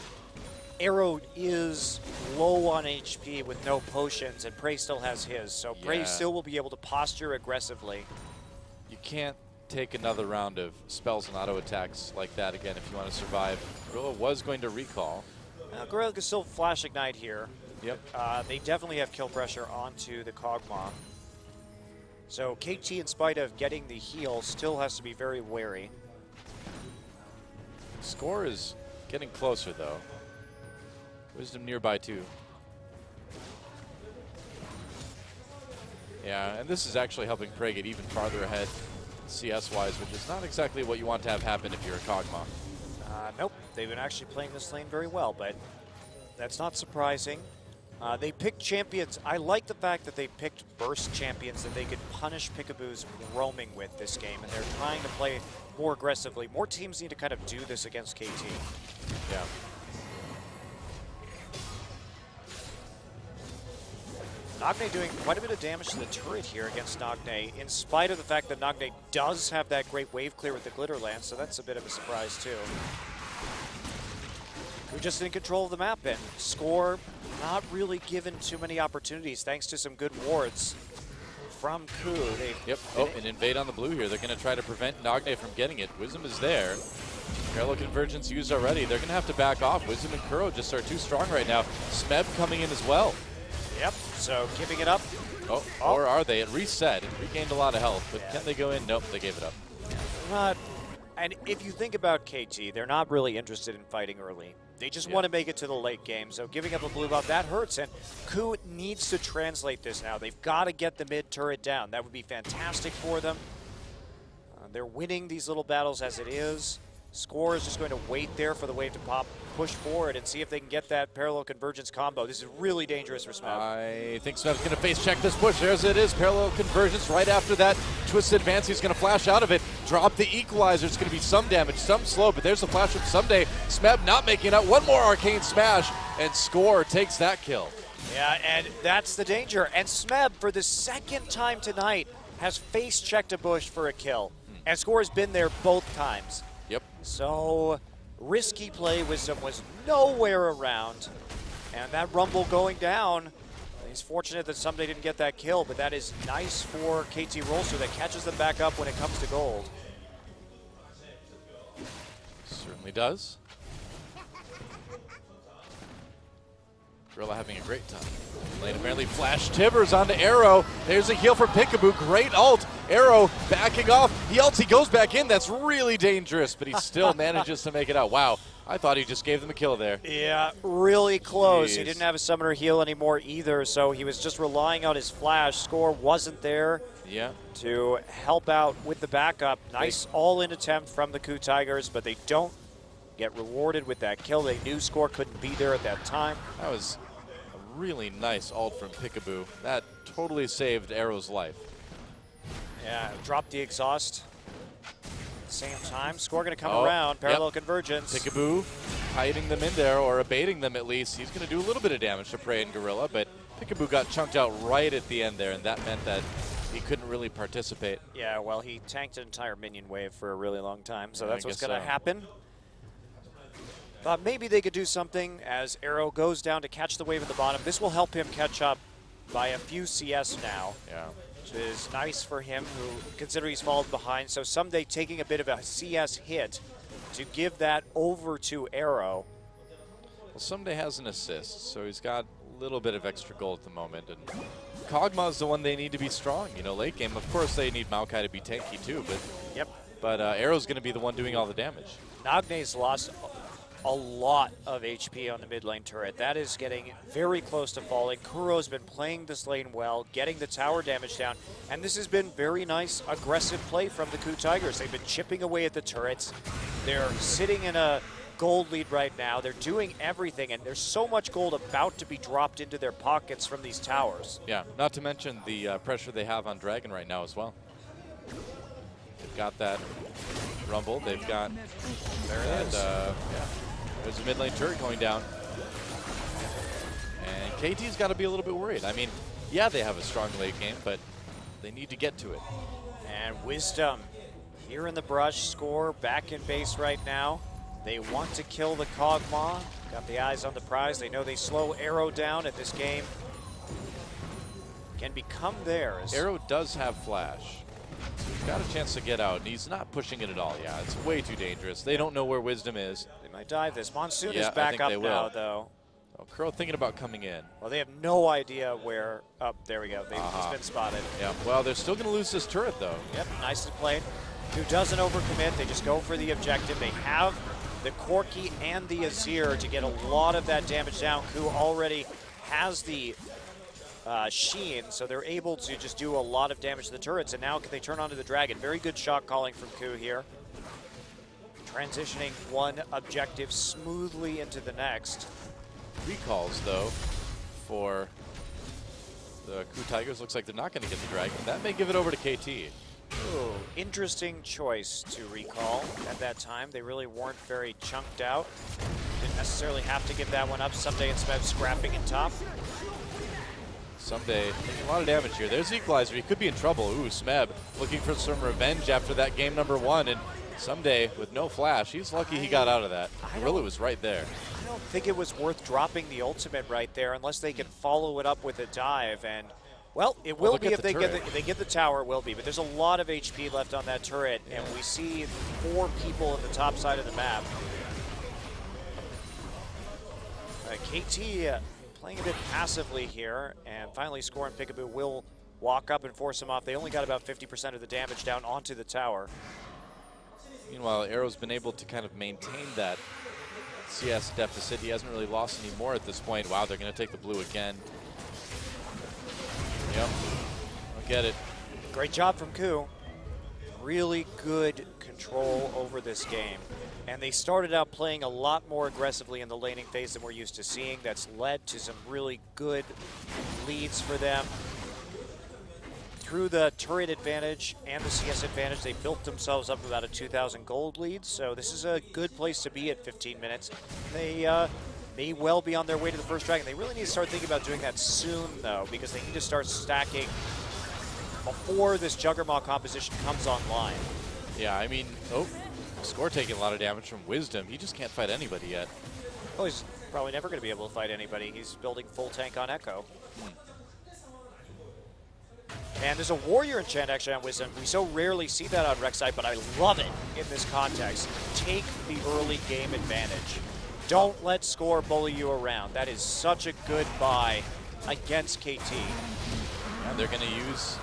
Arrow is low on HP with no potions, and PraY still has his. So PraY still will be able to posture aggressively. You can't take another round of spells and auto attacks like that again if you want to survive. Gorilla was going to recall. Now, Gorilla can still flash ignite here. Yep. Uh, they definitely have kill pressure onto the Kog'Maw. So KT, in spite of getting the heal, still has to be very wary. Score is getting closer though. Wisdom nearby too. Yeah, and this is actually helping PraY get even farther ahead CS-wise, which is not exactly what you want to have happen if you're a Kog'Maw. Uh, nope, they've been actually playing this lane very well, but that's not surprising. Uh, they picked champions. I like the fact that they picked burst champions that they could punish Piccaboo's roaming with this game, and they're trying to play more aggressively. More teams need to kind of do this against KT. Yeah. Nagne doing quite a bit of damage to the turret here against Nagne, in spite of the fact that Nagne does have that great wave clear with the Glitter Lance, so that's a bit of a surprise too. We're just in control of the map and score not really given too many opportunities thanks to some good wards from KOO. They Yep. Oh, and invade on the blue here. They're going to try to prevent Nagne from getting it. Wisdom is there. Parallel Convergence used already. They're going to have to back off. Wisdom and Kuro just are too strong right now. Smeb coming in as well. Yep, so giving it up. Oh, Oh. or are they? It reset. It regained a lot of health, but can they go in? Nope, they gave it up. Not, and if you think about KT, they're not really interested in fighting early. They just Yeah. want to make it to the late game. So giving up a blue buff, that hurts. And KOO needs to translate this now. They've got to get the mid turret down. That would be fantastic for them. Uh, they're winning these little battles as it is. Score is just going to wait there for the wave to pop, push forward, and see if they can get that parallel convergence combo. This is really dangerous for Smeb. I think Smeb's going to face check this push. There's it is. Parallel Convergence right after that. Twisted advance. He's going to flash out of it. Drop the equalizer. It's going to be some damage, some slow, but there's a flash from Ssumday. Smeb not making out. One more arcane smash, and Score takes that kill. Yeah, and that's the danger. And Smeb, for the second time tonight, has face checked a bush for a kill. Hmm. And Score has been there both times. Yep. So, risky play. Wisdom was nowhere around. And that rumble going down. He's fortunate that Ssumday didn't get that kill, but that is nice for KT Rolster that catches them back up when it comes to gold. Certainly does. Gorilla having a great time. Lane apparently flash Tibbers onto Arrow. There's a heal from Piccaboo. Great ult. Arrow backing off. He ults. He goes back in. That's really dangerous, but he still manages to make it out. Wow. I thought he just gave them a kill there. Yeah, really close. He didn't have a summoner heal anymore either, so he was just relying on his flash. Score wasn't there. Yeah. to help out with the backup. Nice all-in attempt from the KOO Tigers, but they don't get rewarded with that kill. They knew Score couldn't be there at that time. That was really nice ult from Piccaboo. That totally saved Arrow's life. Yeah, drop the exhaust. Same time, Score going to come Oh, around. Parallel yep. convergence. Piccaboo hiding them in there or abating them at least. He's going to do a little bit of damage to PraY and Gorilla, but Piccaboo got chunked out right at the end there, and that meant that he couldn't really participate. Yeah, well, he tanked an entire minion wave for a really long time, so Yeah, that's what's going to so. happen. Thought maybe they could do something as Arrow goes down to catch the wave at the bottom. This will help him catch up by a few CS now. Yeah. which is nice for him, who considering he's fallen behind. So Ssumday taking a bit of a CS hit to give that over to Arrow. Well, Ssumday has an assist, so he's got a little bit of extra gold at the moment. And Kog'Maw Kog'Maw's the one they need to be strong. You know, late game, of course, they need Maokai to be tanky too, but Yep. but uh, Arrow's going to be the one doing all the damage. Nagne's lost a lot of HP on the mid lane turret. That is getting very close to falling. Kuro's been playing this lane well, getting the tower damage down, and this has been very nice, aggressive play from the KOO Tigers. They've been chipping away at the turrets. They're sitting in a gold lead right now. They're doing everything, and there's so much gold about to be dropped into their pockets from these towers. Yeah, not to mention the uh, pressure they have on Dragon right now as well. They've got that rumble. They've got There that, uh, yeah. There's a mid lane turret going down. And KT's got to be a little bit worried. I mean, yeah, they have a strong late game, but they need to get to it. And Wisdom here in the brush, score back in base right now. They want to kill the Kog'Maw. Got the eyes on the prize. They know they slow Arrow down at this game. Can become theirs. Arrow does have flash. So he's got a chance to get out, and he's not pushing it at all. Yeah, it's way too dangerous. They don't know where Wisdom is. Might dive this. Monsoon Yeah, is back up now, will. though. Oh, Kuro thinking about coming in. Well, they have no idea where. Up there we go. They've Uh-huh. he's been spotted. Yeah, well, they're still going to lose this turret, though. Yep, Nice nicely played. Who doesn't overcommit? They just go for the objective. They have the Corki and the Azir to get a lot of that damage down. KOO already has the uh, Sheen, so they're able to just do a lot of damage to the turrets. And now can they turn onto the Dragon? Very good shot calling from KOO here. Transitioning one objective smoothly into the next. Recalls, though, for the KOO Tigers. Looks like they're not going to get the Dragon. That may give it over to KT. Ooh, interesting choice to recall at that time. They really weren't very chunked out. Didn't necessarily have to give that one up. Ssumday it's about scrapping in top. Ssumday, taking a lot of damage here. There's the Equalizer. He could be in trouble. Ooh, Smeb looking for some revenge after that game number one. And Ssumday, with no flash, he's lucky he got out of that. Gorilla was right there. I don't think it was worth dropping the ultimate right there unless they can follow it up with a dive. And well, it will look be if the they get the, if they get the tower. It will be, but there's a lot of HP left on that turret, and we see four people in the top side of the map. Uh, KT uh, playing a bit passively here, and finally Score and Piccaboo will walk up and force him off. They only got about 50% of the damage down onto the tower. Meanwhile, Arrow's been able to kind of maintain that CS deficit. He hasn't really lost any more at this point. Wow, they're going to take the blue again. Yep. I'll get it. Great job from KOO. Really good control over this game. And they started out playing a lot more aggressively in the laning phase than we're used to seeing. That's led to some really good leads for them. Through the turret advantage and the CS advantage, they built themselves up about a 2,000 gold lead. So this is a good place to be at 15 minutes. They uh, may well be on their way to the first dragon. They really need to start thinking about doing that soon, though, because they need to start stacking before this Juggernaut composition comes online. Yeah, I mean, oh, Score taking a lot of damage from Wisdom. He just can't fight anybody yet. Oh, he's probably never going to be able to fight anybody. He's building full tank on Ekko. And there's a warrior enchant actually on Wisdom. We so rarely see that on Rek'Sai, but I love it in this context. Take the early game advantage. Don't let score bully you around. That is such a good buy against KT. And they're going to use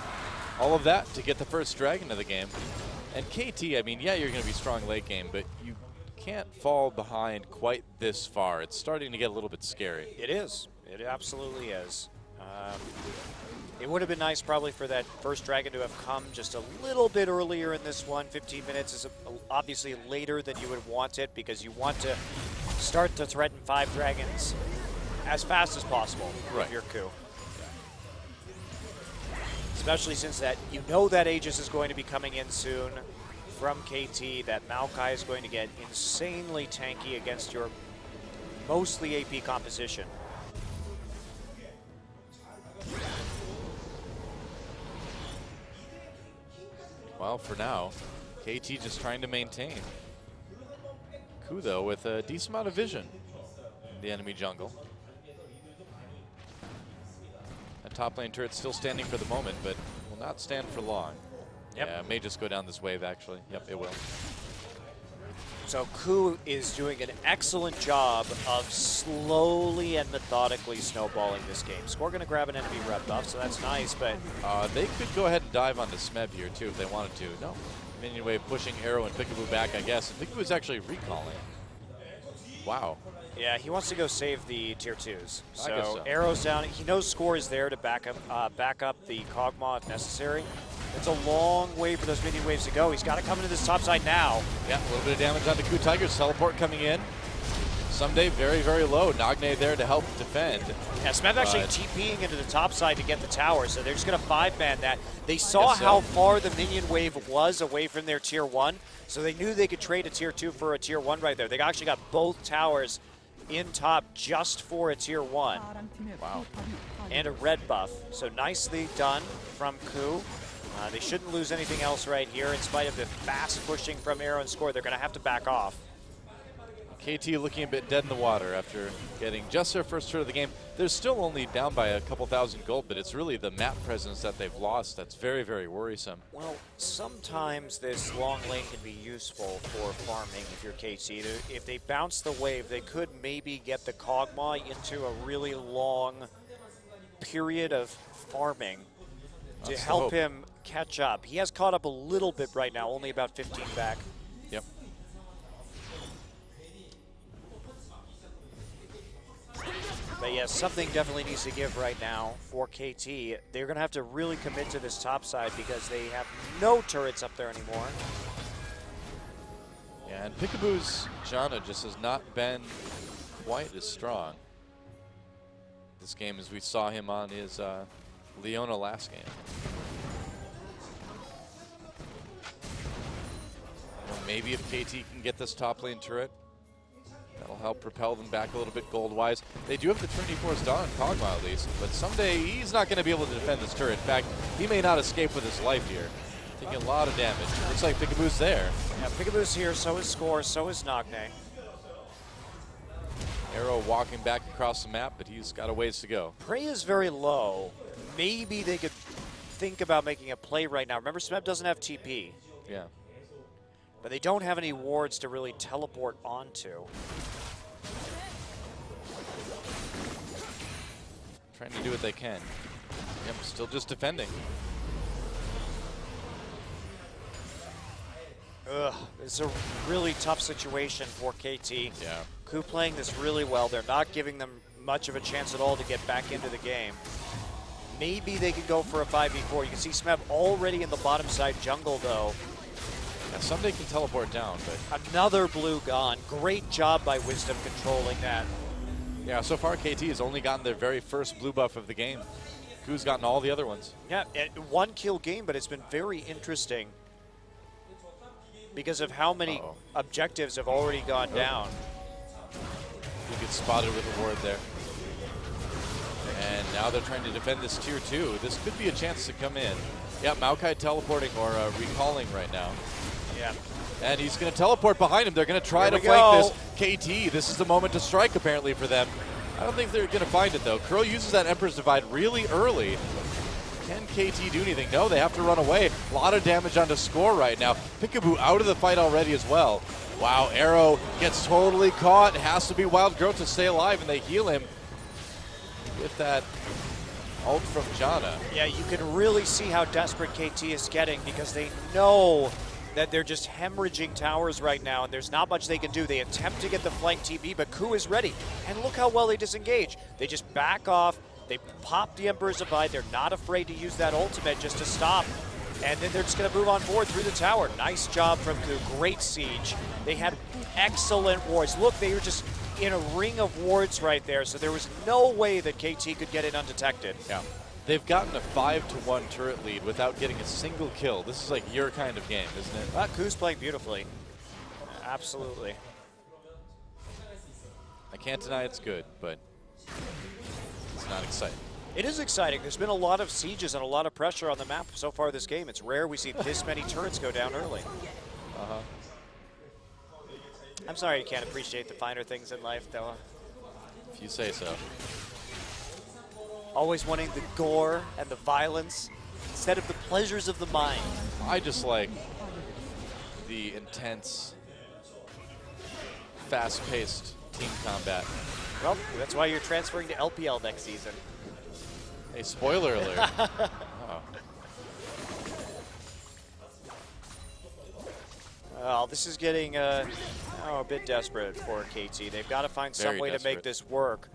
all of that to get the first dragon of the game. And KT, I mean, yeah, you're going to be strong late game, but you can't fall behind quite this far. It's starting to get a little bit scary. It is. It absolutely is. Um, it would have been nice probably for that first dragon to have come just a little bit earlier in this one. 15 minutes is obviously later than you would want it because you want to start to threaten five dragons as fast as possible Right. with your coup. Especially since that you know that Aegis is going to be coming in soon from KT, that Maokai is going to get insanely tanky against your mostly AP composition. Well, for now, KT just trying to maintain. KOO, though, with a decent amount of vision in the enemy jungle. That top lane turret still standing for the moment, but will not stand for long. Yep. Yeah, it may just go down this wave, actually. Yep, it will. So KOO is doing an excellent job of slowly and methodically snowballing this game. Score going to grab an enemy rep buff, so that's nice, but Uh, they could go ahead and dive onto Smeb here, too, if they wanted to. No. Minion Wave pushing Arrow and Piccaboo back, I guess. And Piccaboo's actually recalling. Wow. Yeah, he wants to go save the tier twos. So, so. arrows down. He knows score is there to back up, uh, back up the Kog'Maw if necessary. It's a long way for those minion waves to go. He's got to come into this top side now. Yeah, a little bit of damage onto KOO Tigers. Teleport coming in. Ssumday very, very low. Nagne there to help defend. Yeah, Smeb actually TPing into the top side to get the tower, so they're just going to five-man that. They saw so. how far the minion wave was away from their tier one, so they knew they could trade a tier two for a tier one right there. They actually got both towers in top just for a tier one. Wow. and a red buff. So nicely done from KOO. Uh, they shouldn't lose anything else right here. In spite of the fast pushing from Arrow and Score, they're going to have to back off. KT looking a bit dead in the water after getting just their first turn of the game. They're still only down by a couple thousand gold, but it's really the map presence that they've lost that's very, very worrisome. Well, sometimes this long lane can be useful for farming if you're KT. If they bounce the wave, they could maybe get the Kog'Maw into a really long period of farming to That's help hope. him catch up. He has caught up a little bit right now, only about 15 back. Yep. But yes, something definitely needs to give right now for KT. They're going to have to really commit to this top side because they have no turrets up there anymore. Yeah, and Piccaboo's Janna just has not been quite as strong this game as we saw him on his uh, Leona last game. Maybe if KT can get this top lane turret, that'll help propel them back a little bit gold-wise. They do have the Trinity Force Dawn Kog'Maw at least, but Ssumday he's not going to be able to defend this turret. In fact, he may not escape with his life here. Taking a lot of damage. Looks like Piccaboo's there. Yeah, Piccaboo's here, so is Score, so is Nagne. Arrow walking back across the map, but he's got a ways to go. PraY is very low. Maybe they could think about making a play right now. Remember, Smeb doesn't have TP, Yeah. But they don't have any wards to really teleport onto. Trying to do what they can. Yep, still just defending. Ugh, it's a really tough situation for KT. Yeah. KOO playing this really well. They're not giving them much of a chance at all to get back into the game. Maybe they could go for a 5v4. You can see Smeb already in the bottom side jungle, though. Yeah. Ssumday can teleport down, but Another blue gone. Great job by Wisdom controlling that. yeah, so far KT has only gotten their very first blue buff of the game. KOO's gotten all the other ones. Yeah, one kill game, but it's been very interesting because of how many Uh-oh. objectives have already gone down. He gets spotted with a ward there. And now they're trying to defend this tier two. This could be a chance to come in. Yeah, Maokai teleporting or uh, recalling right now. Yeah. And he's going to teleport behind him. They're going to try Here to flank go. this. KT, this is the moment to strike apparently for them. I don't think they're going to find it though. Kuro uses that Emperor's Divide really early. Can KT do anything? No, they have to run away. A lot of damage on onto score right now. Piccaboo out of the fight already as well. Wow, Arrow gets totally caught. Has to be Wild Growth to stay alive, and they heal him with that ult from Janna. Yeah, you can really see how desperate KT is getting because they know that they're just hemorrhaging towers right now, and there's not much they can do. They attempt to get the flank TP, but KOO is ready. And look how well they disengage. They just back off. They pop the Emperor's Divide. They're not afraid to use that ultimate just to stop. And then they're just going to move on forward through the tower. Nice job from KOO. Great siege. They had excellent wards. Look, they were just in a ring of wards right there, so there was no way that KT could get it undetected. Yeah. They've gotten a 5 to 1 turret lead without getting a single kill. This is like your kind of game, isn't it? Uh, KOO's playing beautifully. Absolutely. I can't deny it's good, but it's not exciting. It is exciting. There's been a lot of sieges and a lot of pressure on the map so far this game. It's rare we see this many turrets go down early. Uh-huh. I'm sorry you can't appreciate the finer things in life, though. If you say so. Always wanting the gore and the violence instead of the pleasures of the mind. I just like the intense, fast-paced team combat. Well, that's why you're transferring to LPL next season. Hey, spoiler alert. oh. Oh, this is getting, uh, Oh, a bit desperate for KT. They've got to find some Very way to make this work.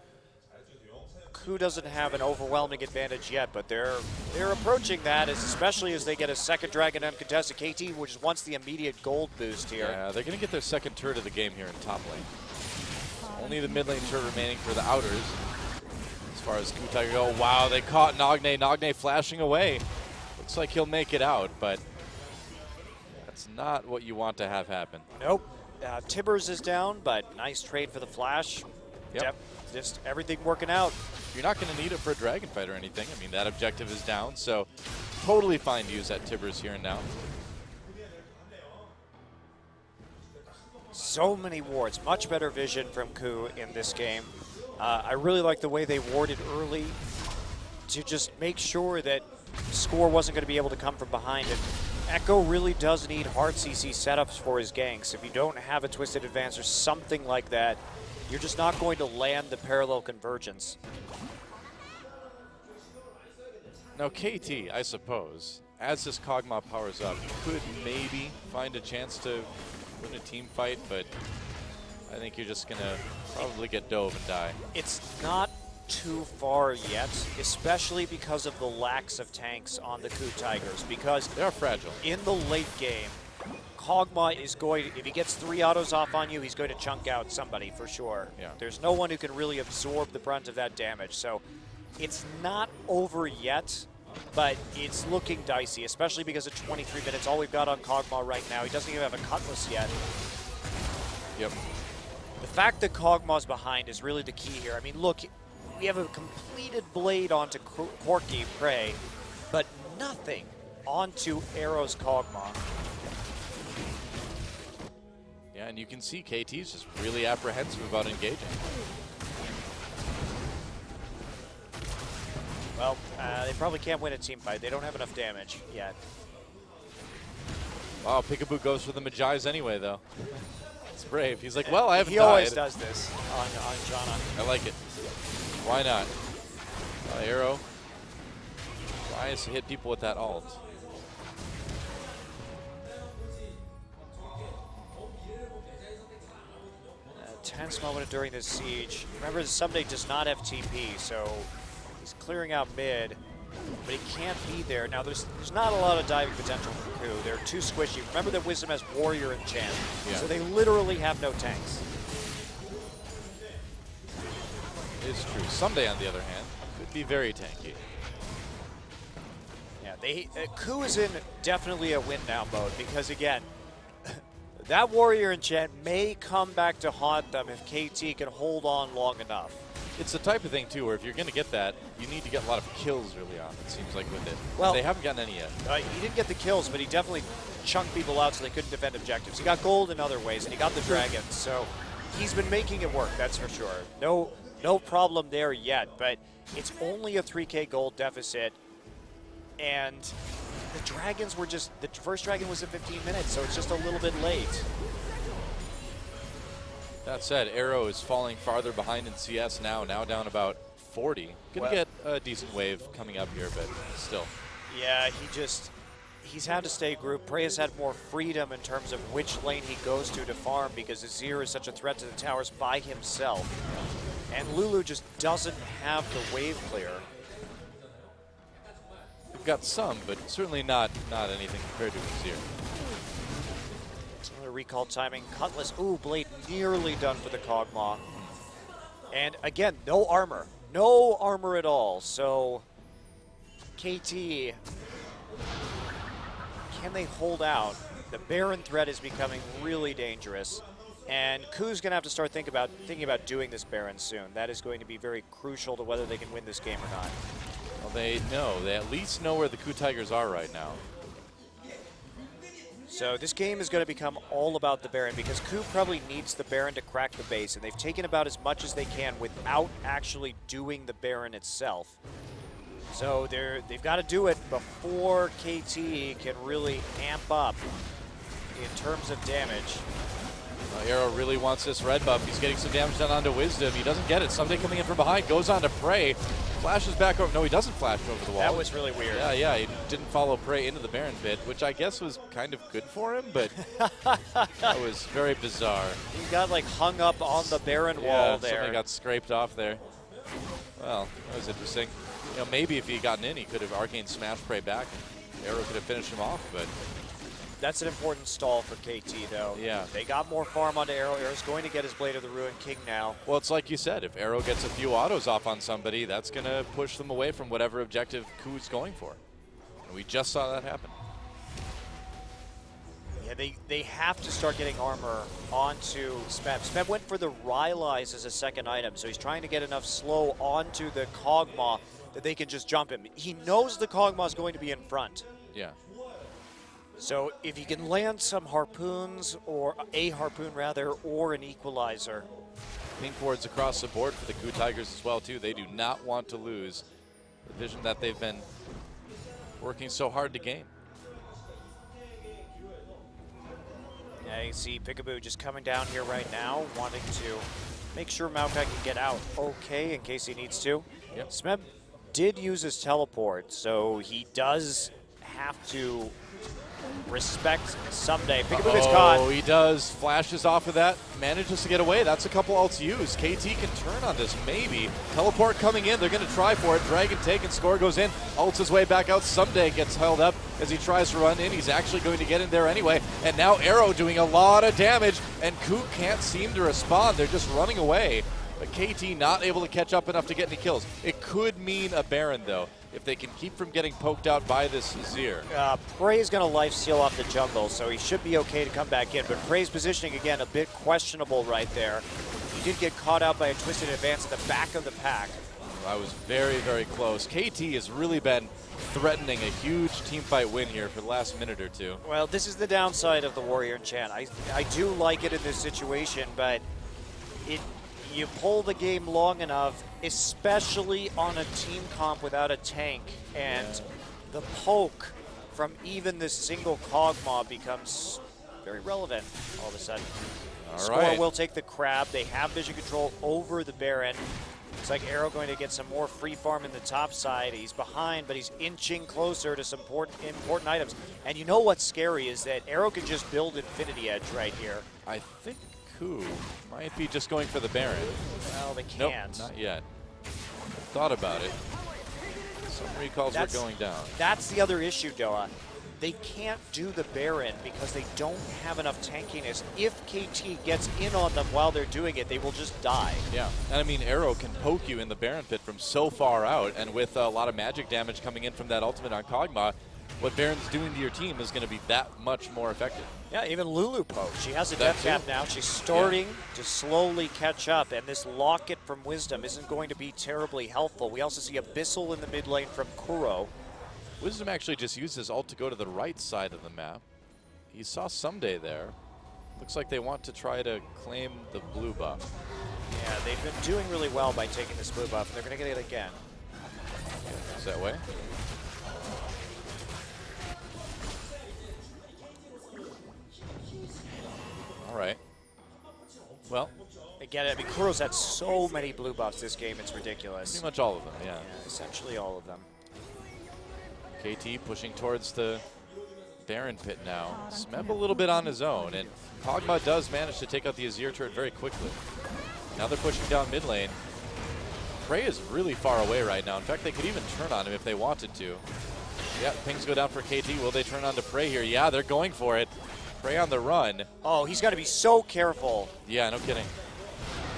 KOO doesn't have an overwhelming advantage yet, but they're they're approaching that, as especially as they get a second dragon uncontested. KT, which wants the immediate gold boost here. Yeah, they're going to get their second turret of the game here in top lane. Only the mid lane turret remaining for the outers. As far as KOO Tiger go, wow, they caught Nagne. Nagne flashing away. Looks like he'll make it out, but that's not what you want to have happen. Nope. Uh, Tibbers is down, but nice trade for the flash. Yep. Def- just everything working out. You're not going to need it for a dragon fight or anything. I mean, that objective is down, so totally fine to use that Tibbers here and now. So many wards, much better vision from KOO in this game. Uh, I really like the way they warded early to just make sure that score wasn't going to be able to come from behind it. Ekko really does need hard CC setups for his ganks. If you don't have a Twisted Advance or something like that, you're just not going to land the parallel convergence. Now, KT, I suppose, as this Kog'Maw powers up, could maybe find a chance to win a team fight, but I think you're just going to probably get dove and die. It's not too far yet, especially because of the lacks of tanks on the KOO Tigers. Because They are fragile. in the late game, Kog'Maw is going, if he gets three autos off on you, he's going to chunk out somebody for sure. Yeah. There's no one who can really absorb the brunt of that damage. So it's not over yet, but it's looking dicey, especially because at 23 minutes, all we've got on Kog'Maw right now, he doesn't even have a Cutlass yet. Yep. The fact that Kog'Maw's behind is really the key here. I mean, look, we have a completed blade onto Cor- Corki PraY, but nothing onto Arrow's Kog'Maw. Yeah, and you can see KT's just really apprehensive about engaging. Well, uh, they probably can't win a team fight. They don't have enough damage yet. Wow, Piccaboo goes for the Magi's anyway, though. It's brave. He's like, well, I haven't He died. always does this on, on Janna. I like it. Why not? Uh, arrow. Tries to hit people with that alt. Tense moment during this siege. Remember, Ssumday does not have TP, so he's clearing out mid, but he can't be there. Now, there's there's not a lot of diving potential for KOO. They're too squishy. Remember that Wisdom has Warrior and Champ, Yeah. so they literally have no tanks. It is true. Ssumday, on the other hand, could be very tanky. Yeah, they uh, KOO is in definitely a win now mode because again, that warrior enchant may come back to haunt them if KT can hold on long enough. It's the type of thing, too, where if you're going to get that, you need to get a lot of kills early on, it seems like, with it. Well- they haven't gotten any yet. Uh, he didn't get the kills, but he definitely chunked people out so they couldn't defend objectives. He got gold in other ways, and he got the dragons, so he's been making it work. That's for sure. No, no problem there yet. But it's only a 3K gold deficit, and the dragons were just the first dragon was in 15 minutes, so it's just a little bit late. That said, Arrow is falling farther behind in CS now, now down about 40. Gonna Well- get a decent wave coming up here, but still. Yeah, he just he's had to stay grouped. PraY has had more freedom in terms of which lane he goes to to farm because Azir is such a threat to the towers by himself. And Lulu just doesn't have the wave clear. Got some, but certainly not not anything compared to Azir. Another recall timing. Cutlass, ooh, Blade nearly done for the Kog'Maw. And again, no armor. No armor at all. So, KT, can they hold out? The Baron threat is becoming really dangerous. And KOO's going to have to start think about, thinking about doing this Baron soon. That is going to be very crucial to whether they can win this game or not. Well, they know. They at least know where the KOO Tigers are right now. So this game is going to become all about the Baron because KOO probably needs the Baron to crack the base, and they've taken about as much as they can without actually doing the Baron itself. So they're they've got to do it before KT can really amp up in terms of damage. Uh, Arrow really wants this red buff. He's getting some damage done onto Wisdom. He doesn't get it. Ssumday coming in from behind, goes on to PraY. Flashes back over. No, he doesn't flash over the wall. That was really weird. Yeah, yeah. He didn't follow PraY into the Baron pit, which I guess was kind of good for him, but that was very bizarre. He got like hung up on the Baron Yeah, wall there. something got scraped off there. Well, that was interesting. You know, maybe if he had gotten in, he could have Arcane Smash PraY back. Arrow could have finished him off, but That's an important stall for KT, though. Yeah. They got more farm onto Arrow. Arrow's going to get his Blade of the Ruin King now. well, it's like you said. If Arrow gets a few autos off on somebody, that's going to push them away from whatever objective KOO's going for. And we just saw that happen. Yeah, they, they have to start getting armor onto Smeb. Smeb went for the Rylai's as a second item, so he's trying to get enough slow onto the Kog'Maw that they can just jump him. He knows the Kog'Maw is going to be in front. Yeah. So if he can land some harpoons, or a harpoon rather, or an equalizer, Pink wards across the board for the KOO Tigers as well too. They do not want to lose the vision that they've been working so hard to gain. Yeah, you see Piccaboo just coming down here right now, wanting to make sure Maokai can get out okay in case he needs to. Yep. Smeb did use his teleport, so he does have to respect Ssumday. Piccaboo gets oh, caught. he does. Flashes off of that. Manages to get away. That's a couple ults used. KT can turn on this, maybe. Teleport coming in. They're going to try for it. Dragon taken. Score goes in. Ults his way back out. Ssumday gets held up as he tries to run in. He's actually going to get in there anyway. And now Arrow doing a lot of damage. And KOO can't seem to respond. They're just running away. But KT not able to catch up enough to get any kills. It could mean a Baron, though, if they can keep from getting poked out by this Azir. Uh, PraY is going to life steal off the jungle, so he should be okay to come back in. But PraY's positioning, again, a bit questionable right there. He did get caught out by a twisted advance at the back of the pack. I was very, very close. KT has really been threatening a huge team fight win here for the last minute or two. Well, this is the downside of the Warrior Enchant. I, I do like it in this situation, but it you pull the game long enough, especially on a team comp without a tank, and Yeah. the poke from even this single Kog'Maw becomes very relevant all of a sudden. All Score right. will take the crab. They have vision control over the Baron. Looks like Arrow going to get some more free farm in the top side. He's behind, but he's inching closer to some important, important items. And you know what's scary is that Arrow can just build Infinity Edge right here. I think KOO might be just going for the Baron. Well, they can't. not yet. Thought about it. Some recalls That's- were going down. That's the other issue, Doa. They can't do the Baron because they don't have enough tankiness. If KT gets in on them while they're doing it, they will just die. Yeah, and I mean, Arrow can poke you in the Baron pit from so far out, and with a lot of magic damage coming in from that ultimate on Kog'Maw, what Baron's doing to your team is going to be that much more effective. Yeah, even Lulu poke. She has a That death cap now. She's starting to slowly catch up, and this locket from Wisdom isn't going to be terribly helpful. We also see Abyssal in the mid lane from Kuro. Wisdom actually just used his ult to go to the right side of the map. He saw Ssumday there. Looks like they want to try to claim the blue buff. Yeah, they've been doing really well by taking this blue buff, and they're going to get it again. Is that way? All right. Well, Again, I mean, Kuro's had so many blue buffs this game, it's ridiculous. pretty much all of them, yeah. Yeah, essentially all of them. KT pushing towards the Baron pit now. Smeb a little bit on his own, and Kog'Maw does manage to take out the Azir turret very quickly. Now they're pushing down mid lane. PraY is really far away right now. In fact, they could even turn on him if they wanted to. Yeah, things go down for KT. Will they turn on to PraY here? Yeah, they're going for it. PraY on the run. Oh, he's got to be so careful. Yeah, no kidding.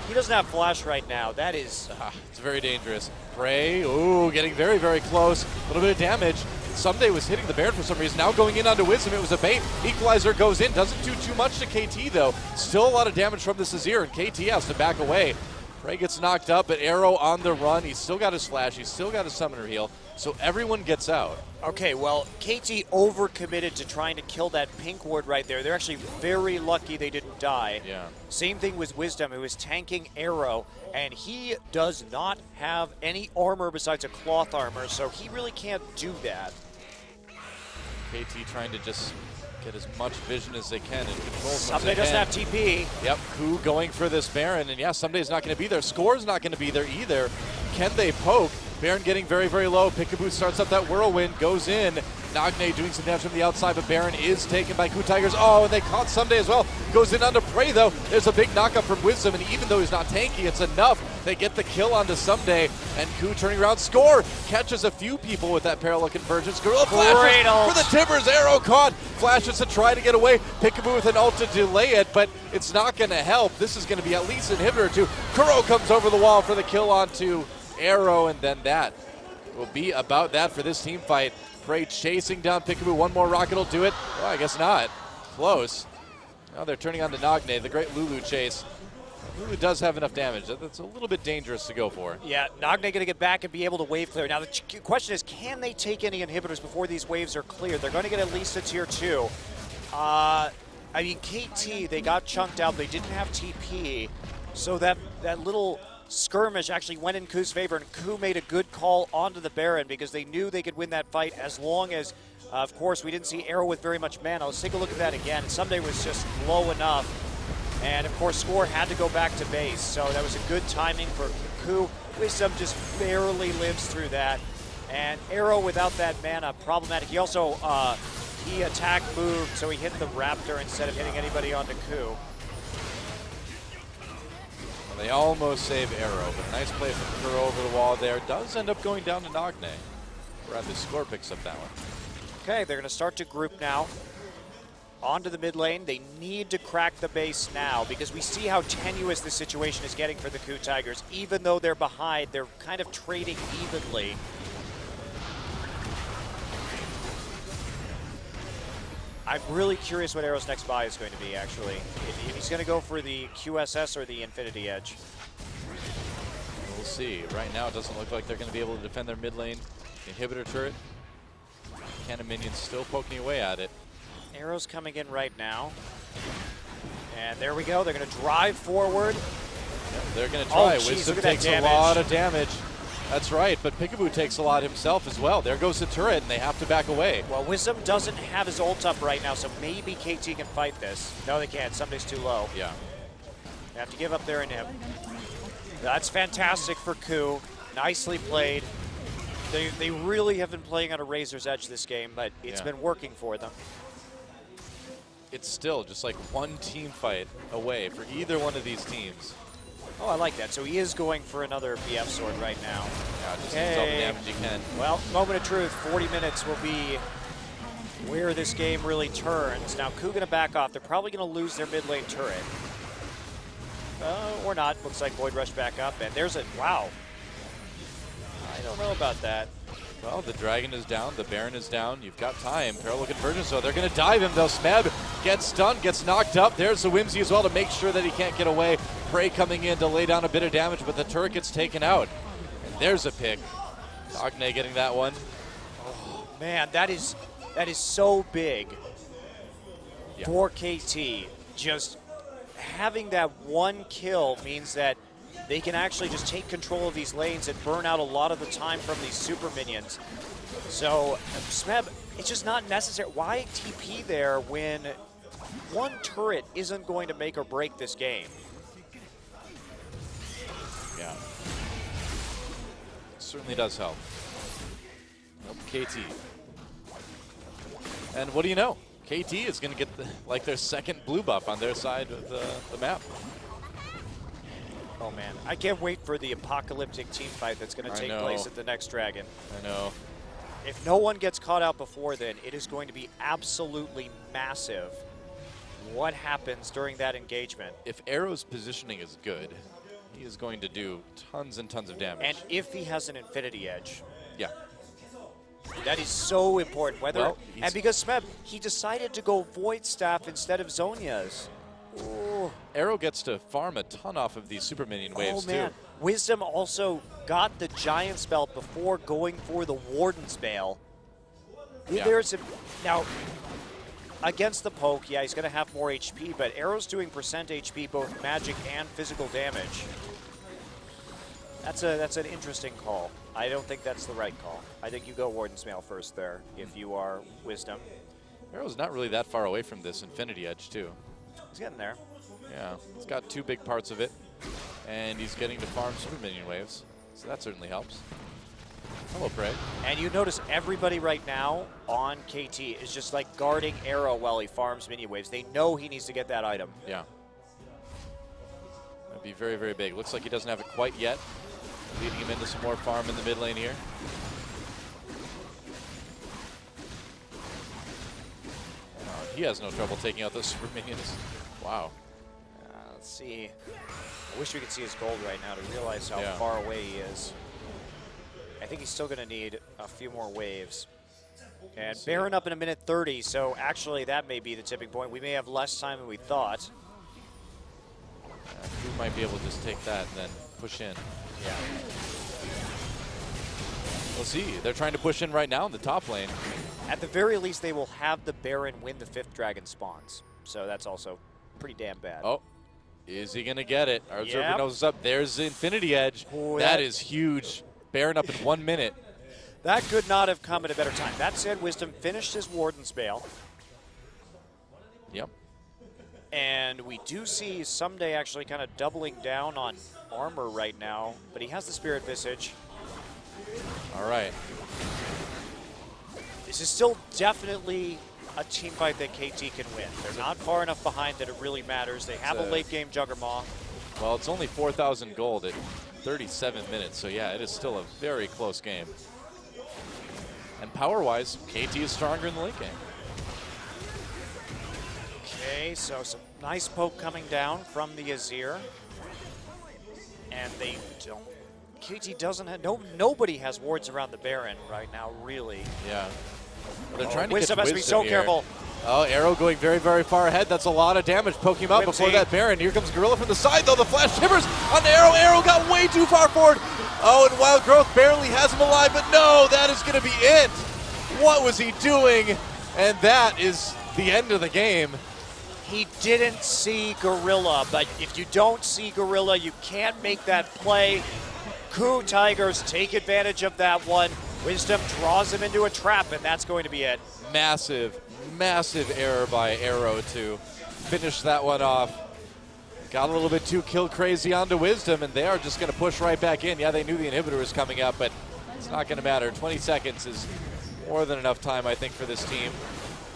He doesn't have flash right now. That is Ah, it's very dangerous. PraY, ooh, getting very, very close. A little bit of damage. Ssumday was hitting the Baron for some reason. Now going in onto Wisdom, it was a bait. Equalizer goes in, doesn't do too much to KT though. Still a lot of damage from this Azir, and KT has to back away. PraY gets knocked up, but Arrow on the run. He's still got his flash. He's still got his summoner heal. So everyone gets out. okay. Well, KT overcommitted to trying to kill that pink ward right there. They're actually very lucky they didn't die. Yeah. Same thing with Wisdom, It was tanking Arrow, and he does not have any armor besides a cloth armor, so he really can't do that. KT trying to just get as much vision as they can and control Ssumday doesn't have TP. Yep, KOO going for this Baron, and yeah, Ssumday's not going to be there. Score's not going to be there either. Can they poke? Baron getting very, very low. Piccaboo starts up that whirlwind, goes in. Nagne doing some damage from the outside, but Baron is taken by KOO Tigers. Oh, and they caught Ssumday as well. Goes in onto PraY though. There's a big knockup from Wisdom, and even though he's not tanky, it's enough. They get the kill onto Ssumday, and KOO turning around, score, catches a few people with that parallel convergence. Gorilla flashes for the Tibbers. Arrow caught. Flashes to try to get away. Piccaboo with an ult to delay it, but it's not going to help. This is going to be at least an inhibitor or two. Kuro comes over the wall for the kill onto Arrow, and then that will be about that for this team fight. PraY chasing down Piccaboo. One more rocket will do it. Well, I guess not. Close. Now they're turning on to Nagne, the great Lulu chase. Lulu does have enough damage. That's a little bit dangerous to go for. Yeah, Nagne going to get back and be able to wave clear. Now, the question is, can they take any inhibitors before these waves are cleared? They're going to get at least a tier two. Uh, I mean, KT, they got chunked out. They didn't have TP. So that, that little skirmish actually went in KOO's favor, and KOO made a good call onto the Baron because they knew they could win that fight as long as, uh, of course, we didn't see Arrow with very much mana. Let's take a look at that again. Ssumday was just low enough. And of course, Score had to go back to base, so that was a good timing for KOO. Wisdom just barely lives through that. And Arrow without that mana, problematic. He also, uh, he attack moved, so he hit the Raptor instead of hitting anybody onto KOO. They almost save Arrow, but a nice play from Kuro over the wall there. Does end up going down to Nagne. Rather, score picks up that one. Okay, they're going to start to group now. Onto the mid lane. They need to crack the base now because we see how tenuous the situation is getting for the KOO Tigers. Even though they're behind, they're kind of trading evenly. I'm really curious what Arrow's next buy is going to be, actually. If, if he's going to go for the QSS or the Infinity Edge. We'll see. Right now, it doesn't look like they're going to be able to defend their mid lane. Inhibitor turret. Cannon minions still poking away at it. Arrow's coming in right now. And there we go. They're going to drive forward. They're going to Oh, try. geez, Wisdom look at that takes a lot of damage. That's right, but Piccaboo takes a lot himself as well. There goes the turret, and they have to back away. Well, Wisdom doesn't have his ult up right now, so maybe KT can fight this. No, they can't. Somebody's too low. Yeah. They have to give up their inhib. That's fantastic for KOO. Nicely played. They, they really have been playing on a razor's edge this game, but it's Yeah. been working for them. It's still just like one team fight away for either one of these teams. Oh, I like that. So he is going for another BF sword right now. Yeah, just needs all the damage you can. Well, moment of truth. 40 minutes will be where this game really turns. Now, KOO gonna back off. They're probably gonna lose their mid lane turret. Uh, or not. Looks like Void Rush back up. And there's a, wow. I don't know about that. Well, the dragon is down, the baron is down. You've got time. Parallel convergence, so they're going to dive him. They'll Smeb gets stunned, gets knocked up. There's the Whimsy as well to make sure that he can't get away. PraY coming in to lay down a bit of damage, but the turret gets taken out. And there's a pick. Nagne getting that one. Oh, Man, that is that is so big Yeah. for KT. Just having that one kill means that they can actually just take control of these lanes and burn out a lot of the time from these super minions. So, Smeb, it's just not necessary. Why TP there when one turret isn't going to make or break this game? Yeah. Certainly does help. Nope, KT. And what do you know? KT is going to get the, like their second blue buff on their side of the, the map. Oh man, I can't wait for the apocalyptic team fight that's going to take know. place at the next Dragon. I know. If no one gets caught out before then, it is going to be absolutely massive what happens during that engagement. if Arrow's positioning is good, he is going to do tons and tons of damage. And if he has an Infinity Edge, yeah, that is so important. Whether Well, and because Smeb, he decided to go Void Staff instead of Zhonya's. Ooh. Arrow gets to farm a ton off of these super minion waves oh man, too. Wisdom also got the Giant's Belt before going for the Warden's Mail. Yeah. There's a, now against the poke, yeah, he's going to have more HP, but Arrow's doing percent HP, both magic and physical damage. That's a that's an interesting call. I don't think that's the right call. I think you go Warden's Mail first there if you are Wisdom. Arrow's not really that far away from this Infinity Edge too. He's getting there. Yeah, he's got two big parts of it, and he's getting to farm super minion waves, so that certainly helps. Hello, PraY. And you notice everybody right now on KT is just like guarding Arrow while he farms mini waves. They know he needs to get that item. Yeah. That'd be very, very big. Looks like he doesn't have it quite yet. Leading him into some more farm in the mid lane here. Uh, he has no trouble taking out those super minions. Wow. Uh, let's see. I wish we could see his gold right now to realize how Yeah. far away he is. I think he's still going to need a few more waves. And Baron up in a minute 30, so actually that may be the tipping point. We may have less time than we thought. Uh, Who might be able to just take that and then push in? Yeah. We'll see. They're trying to push in right now in the top lane. At the very least, they will have the Baron win the fifth dragon spawns. So that's also pretty damn bad. Oh, is he going to get it? Our observer knows up. There's the Infinity Edge. That that- is huge. Baron up in one minute. That could not have come at a better time. That said, Wisdom finished his Warden's Mail. Yep. And we do see Ssumday actually kind of doubling down on armor right now, but he has the Spirit Visage. All right. This is still definitely a team fight that KT can win. They're not far enough behind that it really matters. They have a a- late game Juggermaw. Well, it's only 4,000 gold at 37 minutes, so yeah, it is still a very close game. And power-wise, KT is stronger in the late game. Okay, so some nice poke coming down from the Azir. And they don't. KT doesn't have. No, nobody has wards around the Baron right now, really. Yeah. Well, they're Oh, trying to Wisdom has to be so here. careful. Oh, Arrow going very, very far ahead. That's a lot of damage. Poking him out before that Baron. Here comes Gorilla from the side, though. The flash Tibbers on the Arrow. Arrow got way too far forward. Oh, and Wild Growth barely has him alive, but no, that is going to be it. What was he doing? And that is the end of the game. He didn't see Gorilla, but if you don't see Gorilla, you can't make that play. KOO Tigers take advantage of that one. Wisdom draws him into a trap, and that's going to be it. massive, massive error by Arrow to finish that one off. Got a little bit too kill crazy onto Wisdom, and they are just going to push right back in. Yeah, they knew the inhibitor was coming up, but it's not going to matter. 20 seconds is more than enough time, I think, for this team.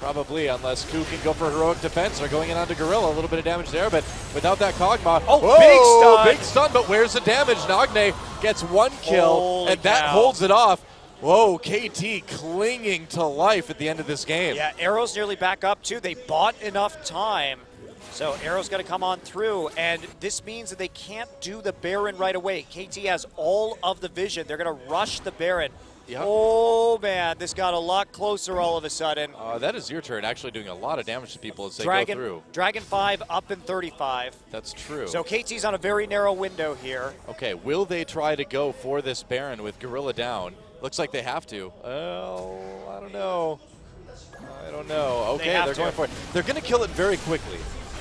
Probably, unless KOO can go for heroic defense or going in onto Gorilla. A little bit of damage there, but without that Kog'Maw. Oh, Whoa, big stun. Big stun, but where's the damage? Nagne gets one kill, Holy and that cow. holds it off. Whoa, KT clinging to life at the end of this game. Yeah, Arrow's nearly back up too. They bought enough time. So Arrow's going to come on through, and this means that they can't do the Baron right away. KT has all of the vision. They're going to rush the Baron. Yep. Oh man, this got a lot closer all of a sudden. Uh, that is your turn, actually doing a lot of damage to people as they Dragon, go through. Dragon 5 up in 35. That's true. So KT's on a very narrow window here. okay, will they try to go for this Baron with Gorilla down? Looks like they have to. Oh, I don't know. I don't know. Okay, they're to. going for it. They're going to kill it very quickly.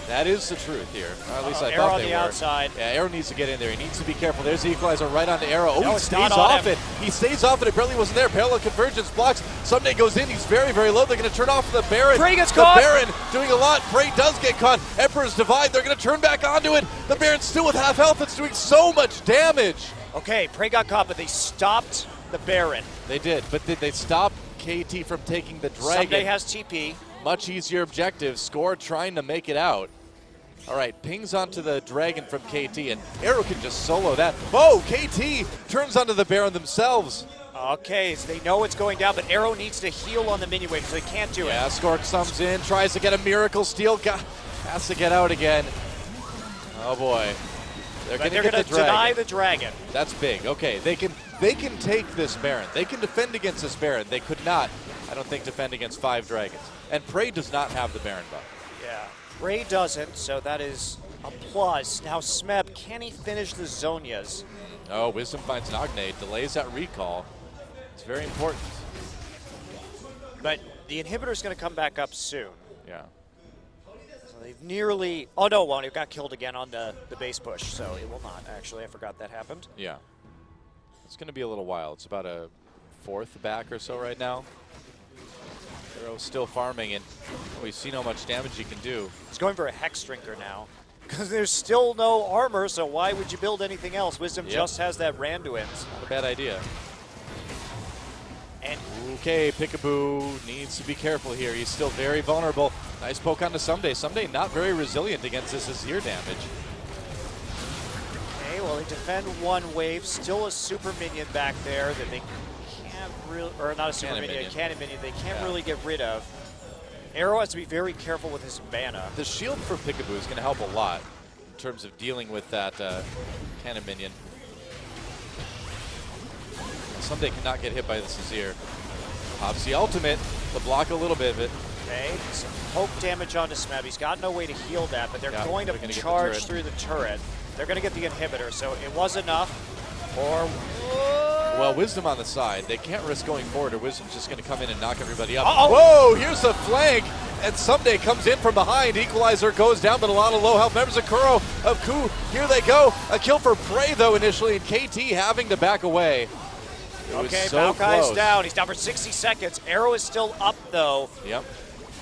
That is the truth here. Or at least Uh-oh, I uh, thought on they the were. outside. Yeah, Arrow needs to get in there. He needs to be careful. There's the equalizer right onto Arrow. Oh, No, he stays on off him. it. He stays off it. It barely wasn't there. Parallel convergence blocks. Ssumday goes in. He's very, very low. They're going to turn off the Baron. PraY gets the caught. Baron doing a lot. PraY does get caught. Emperor's Divide. They're going to turn back onto it. The Baron's still with half health. It's doing so much damage. Okay, PraY got caught, but they stopped the Baron. They did, but did they stop KT from taking the Dragon? Ssumday has TP. Much easier objective. Score trying to make it out. All right, pings onto the Dragon from KT, and Arrow can just solo that. Oh, KT turns onto the Baron themselves. Okay, so they know it's going down, but Arrow needs to heal on the mini wave, so they can't do it. Yeah, Score comes in, tries to get a miracle steal, got, has to get out again. Oh boy, they're gonna they're get going the Dragon. deny the dragon. That's big. Okay, they can they can take this Baron. They can defend against this Baron. They could not, I don't think, defend against five dragons. And PraY does not have the Baron buff. Yeah. Ray doesn't, so that is a plus. Now, Smeb, can he finish the Zhonya's? Oh, Wisdom finds Nagne, delays that recall. It's very important. But the inhibitor is going to come back up soon. Yeah. They've nearly. Oh, no, well, he got killed again on the, the base push, so it will not, actually. I forgot that happened. Yeah. It's going to be a little while. It's about a fourth back or so right now. Still farming, and we've seen how much damage he can do. He's going for a Hexdrinker now. Because there's still no armor, so why would you build anything else? Wisdom Yep. just has that Randuin's. Not a bad idea. Okay, Piccaboo needs to be careful here. He's still very vulnerable. Nice poke onto Ssumday. Ssumday not very resilient against this Azir damage. Okay, well, they defend one wave. Still a super minion back there that they can't really, or not a super Cannon minion, minion. a cannon minion they can't Yeah. really get rid of. Arrow has to be very careful with his mana. The shield for Piccaboo is going to help a lot in terms of dealing with that uh, cannon minion. Ssumday cannot get hit by the Azir. Pops the ultimate to block a little bit of it. Okay, some poke damage onto Smeb. He's got no way to heal that, but they're Yeah, going to get the charge through the turret. They're going to get the inhibitor, so it was enough. Or Well, Wisdom on the side. They can't risk going forward, or Wisdom's just going to come in and knock everybody up. Uh-oh. Whoa, here's the flank. And Ssumday comes in from behind. Equalizer goes down, but a lot of low health members of Kuro, of KOO. Here they go. A kill for PraY, though, initially, and KT having to back away. It okay, so close. down. He's down for 60 seconds. Arrow is still up though. Yep.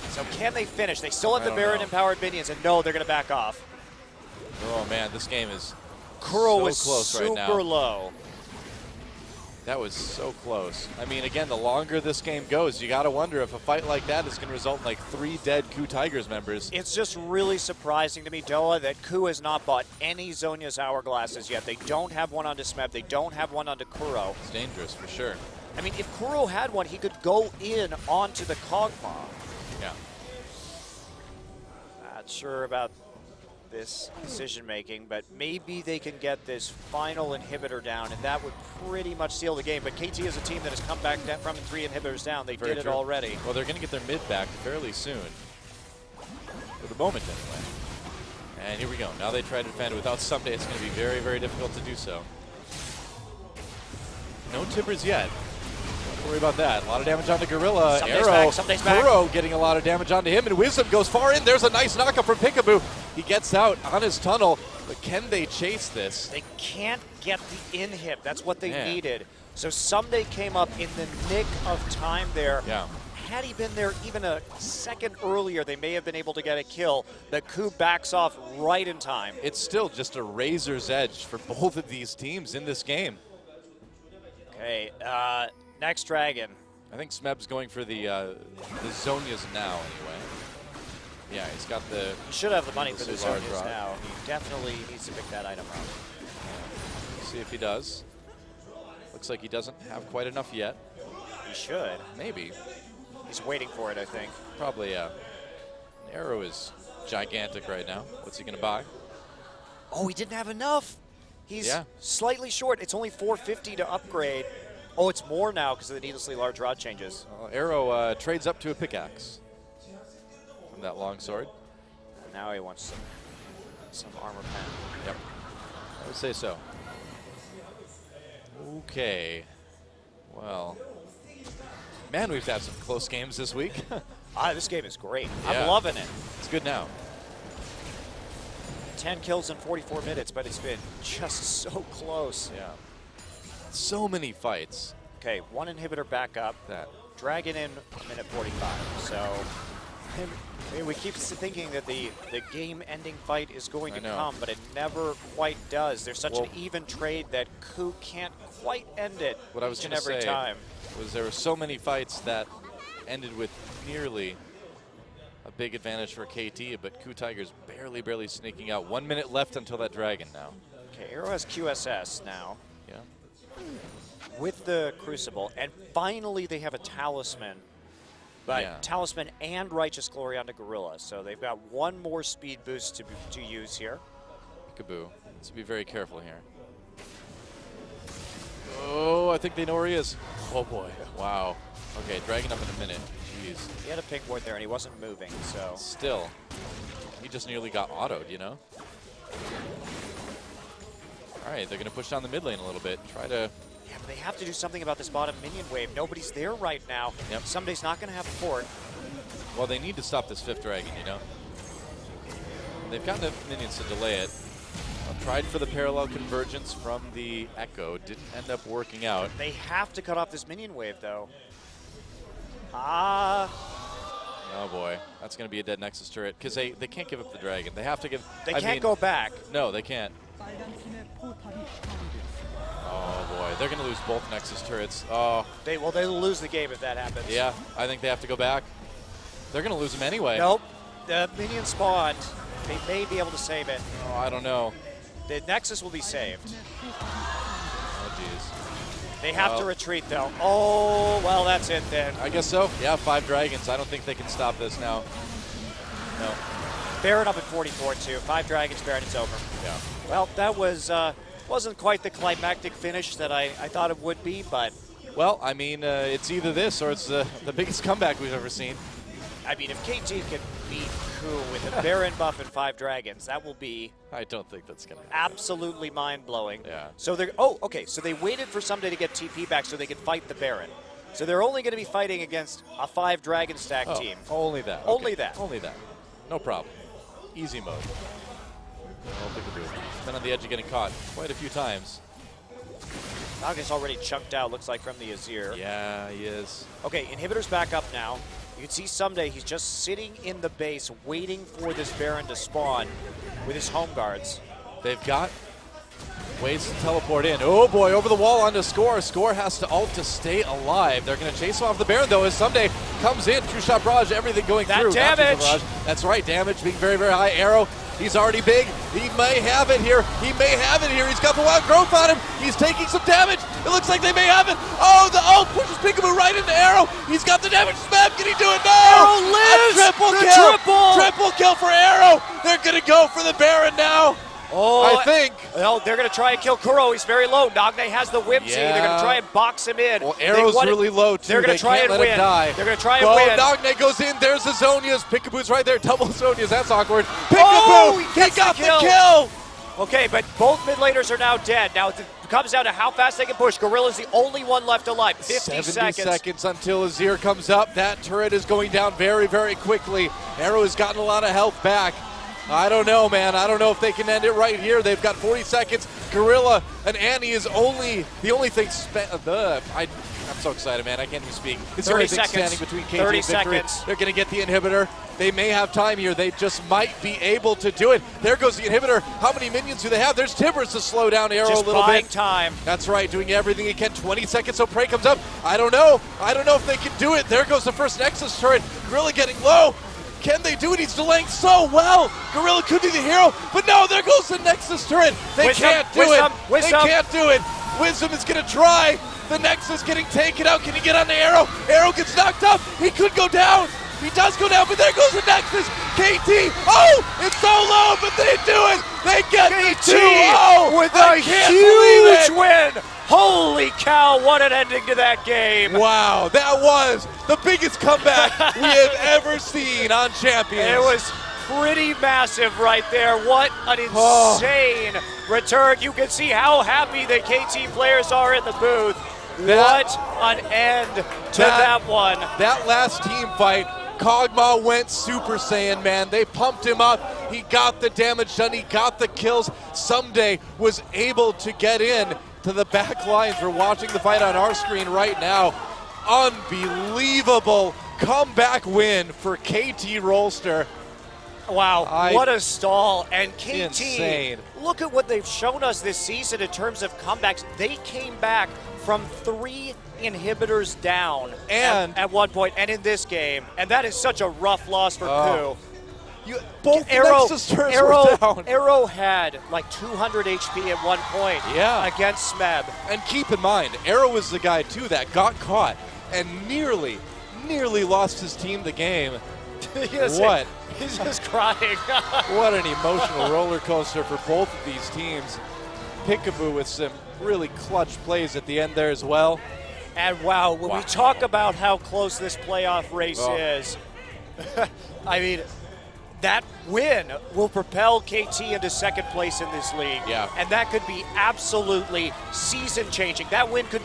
So can they finish? They still have I the Baron know. empowered minions, and no, they're going to back off. Oh, man, this game is Kuro so was close super right now. low. That was so close. I mean, again, the longer this game goes, you got to wonder if a fight like that is going to result in like three dead KOO Tigers members. It's just really surprising to me, Doa, that KOO has not bought any Zhonya's hourglasses yet. They don't have one onto Smeb. They don't have one onto Kuro. It's dangerous for sure. I mean, if Kuro had one, he could go in onto the Kog'Maw. Yeah. Not sure about this decision making, but maybe they can get this final inhibitor down, and that would pretty much seal the game. But KT is a team that has come back from three inhibitors down. They Very did true. it already. Well, they're going to get their mid back fairly soon. For the moment, anyway. And here we go. Now they try to defend. Without Ssumday, it's going to be very, very difficult to do so. No Tibbers yet. Don't worry about that. A lot of damage onto Gorilla. Ssumday's Arrow. back, Ssumday's back. Kuro getting a lot of damage onto him, and Wisdom goes far in. There's a nice knockup from Piccaboo. He gets out on his tunnel, but can they chase this? They can't get the inhib. That's what they Man. needed. So Ssumday came up in the nick of time there. Yeah. Had he been there even a second earlier, they may have been able to get a kill. The KOO backs off right in time. It's still just a razor's edge for both of these teams in this game. Okay, uh, next dragon. I think Smeb's going for the uh, the Zhonya's now, anyway. Yeah, he's got the. He should have the money for the Zhonya's now. He definitely needs to pick that item up. See if he does. Looks like he doesn't have quite enough yet. He should. Maybe. He's waiting for it, I think. Probably, yeah. Arrow is gigantic right now. What's he going to buy? Oh, he didn't have enough. He's Yeah. slightly short. It's only 450 to upgrade. Oh, it's more now because of the needlessly large rod changes. Well, Arrow uh, trades up to a pickaxe from that long sword. And now he wants some, some armor pen. Yep. I would say so. Okay. Well, man, we've had some close games this week. Ah, this game is great. Yeah. I'm loving it. it's good now. 10 kills in 44 minutes, but it's been just so close. Yeah. So many fights. Okay, one inhibitor back up. That. Dragon in minute 45. So I mean, we keep thinking that the, the game-ending fight is going to come, but it never quite does. There's such Well- an even trade that KOO can't quite end it What I was each and every say time. was there were so many fights that ended with nearly a big advantage for KT, but KOO Tigers barely, barely sneaking out. One minute left until that dragon now. Okay, Arrow has QSS now. With the Crucible, and finally they have a Talisman. But Yeah. Talisman and Righteous Glory onto Gorilla, so they've got one more speed boost to, to use here. Piccaboo. Let's be very careful here. Oh, I think they know where he is. Oh boy. Wow. Okay, dragging up in a minute. Jeez. He had a pink ward there, and he wasn't moving, so Still, he just nearly got autoed, you know? All right, they're going to push down the mid lane a little bit. Try to Yeah, but they have to do something about this bottom minion wave. Nobody's there right now. Yep. Somebody's not going to have a port. Well, they need to stop this fifth dragon, you know? They've gotten the minions to delay it. Uh, tried for the parallel convergence from the Ekko. Didn't end up working out. They have to cut off this minion wave, though. Ah, Oh boy, that's going to be a dead Nexus turret because they, they can't give up the dragon. They have to give. they I can't mean, go back. No, they can't. Oh boy, they're going to lose both Nexus turrets. Oh, they well They'll lose the game if that happens. Yeah, I think they have to go back. They're going to lose them anyway. Nope, the minion spawned. They may be able to save it. Oh, I don't know. The Nexus will be saved. Oh jeez. They have well. to retreat though. Oh well, that's it then. I guess so. Yeah, five dragons. I don't think they can stop this now. No. Baron up at 44 too. Five dragons. Baron, it's over. Yeah. Well, that was uh, wasn't quite the climactic finish that I, I thought it would be, but Well, I mean, uh, it's either this or it's the, the biggest comeback we've ever seen. I mean, if KT can beat KOO with a Baron buff and five dragons, that will be I don't think that's going to happen. absolutely mind blowing. Yeah. So they're oh okay. So they waited for Ssumday to get TP back so they could fight the Baron. So they're only going to be fighting against a five dragon stack Oh, team. Only that. Only Okay. that. Only that. No problem. Easy mode. Been on the edge of getting caught quite a few times. Naga's already chunked out. Looks like from the Azir. Yeah, he is. Okay, inhibitors back up now. You can see Ssumday he's just sitting in the base waiting for this Baron to spawn with his home guards. They've got ways to teleport in. Oh boy, over the wall onto Score. Score has to ult to stay alive. They're going to chase him off the Baron though as Ssumday comes in. True shot barrage, everything going That through. Shot damage. That's right, damage being very, very high. Arrow, he's already big. He may have it here. He may have it here. He's got the wild growth on him. He's taking some damage. It looks like they may have it. Oh, the ult pushes Piccaboo right into Arrow. He's got the damage. Smeb, can he do it? No! Arrow A lives! triple The kill! triple! Triple kill for Arrow. They're going to go for the Baron now. Oh, I think. Well, they're going to try and kill Kuro. He's very low. Nagne has the whimsy. They're going to try and box him in. Well, Arrow's really low too. They're going They to try and let win. him die. They're going to try and Whoa, win. Nagne goes in. There's the Zhonya's. Piccaboo's right there. Double Zhonya's. That's awkward. Piccaboo. Oh, he he, gets the got the kill. kill. Okay, but both mid laners are now dead. Now it comes down to how fast they can push. Gorilla's the only one left alive. 50 70 seconds. until Azir comes up. That turret is going down very, very quickly. Arrow has gotten a lot of health back. I don't know, man. I don't know if they can end it right here. They've got 40 seconds. Gorilla and Annie is only the only thing. Uh, the I, I'm so excited, man. I can't even speak. It's 30 seconds. standing between KT 30 and victory. seconds. They're going to get the inhibitor. They may have time here. They just might be able to do it. There goes the inhibitor. How many minions do they have? There's Tibbers to slow down Arrow Just a little buying bit. time. That's right, doing everything he can. 20 seconds, so PraY comes up. I don't know. I don't know if they can do it. There goes the first Nexus turret. Gorilla getting low. Can they do it? He's delaying so well. Gorilla could be the hero, but no, there goes the Nexus turret. They Wisdom, can't do wisdom, it. wisdom. They can't do it. Wisdom is going to try. The Nexus getting taken out. Can he get on the arrow? Arrow gets knocked up. He could go down. He does go down, but there goes the Nexus. KT. Oh, it's so low, but they do it. They get KT the 2 with I a can't believe it. huge win. Holy cow, what an ending to that game. Wow, that was the biggest comeback we have ever seen on Champions. It was pretty massive right there. What an Oh. insane return. You can see how happy the KT players are in the booth. That- what an end to that- that, one. that last team fight. Kog'Maw went Super Saiyan, man. They pumped him up. He got the damage done. He got the kills. Ssumday was able to get in to the back lines. We're watching the fight on our screen right now. Unbelievable comeback win for KT Rolster. Wow, I- what a stall. And KT, Insane. look at what they've shown us this season in terms of comebacks. They came back from three inhibitors down And- at, at one point, and in this game. And that is such a rough loss for Oh. KOO. You, both Arrow, Arrow. Arrow had like 200 HP at one point Yeah. against Smeb. And keep in mind, Arrow was the guy too that got caught and nearly, nearly lost his team the game. What? He's just crying. What an emotional roller coaster for both of these teams. Pickaboo with some really clutch plays at the end there as well. and wow, when Wow. we talk about how close this playoff race Oh. is, I mean, that win will propel KT into second place in this league. Yeah. And that could be absolutely season changing. That win could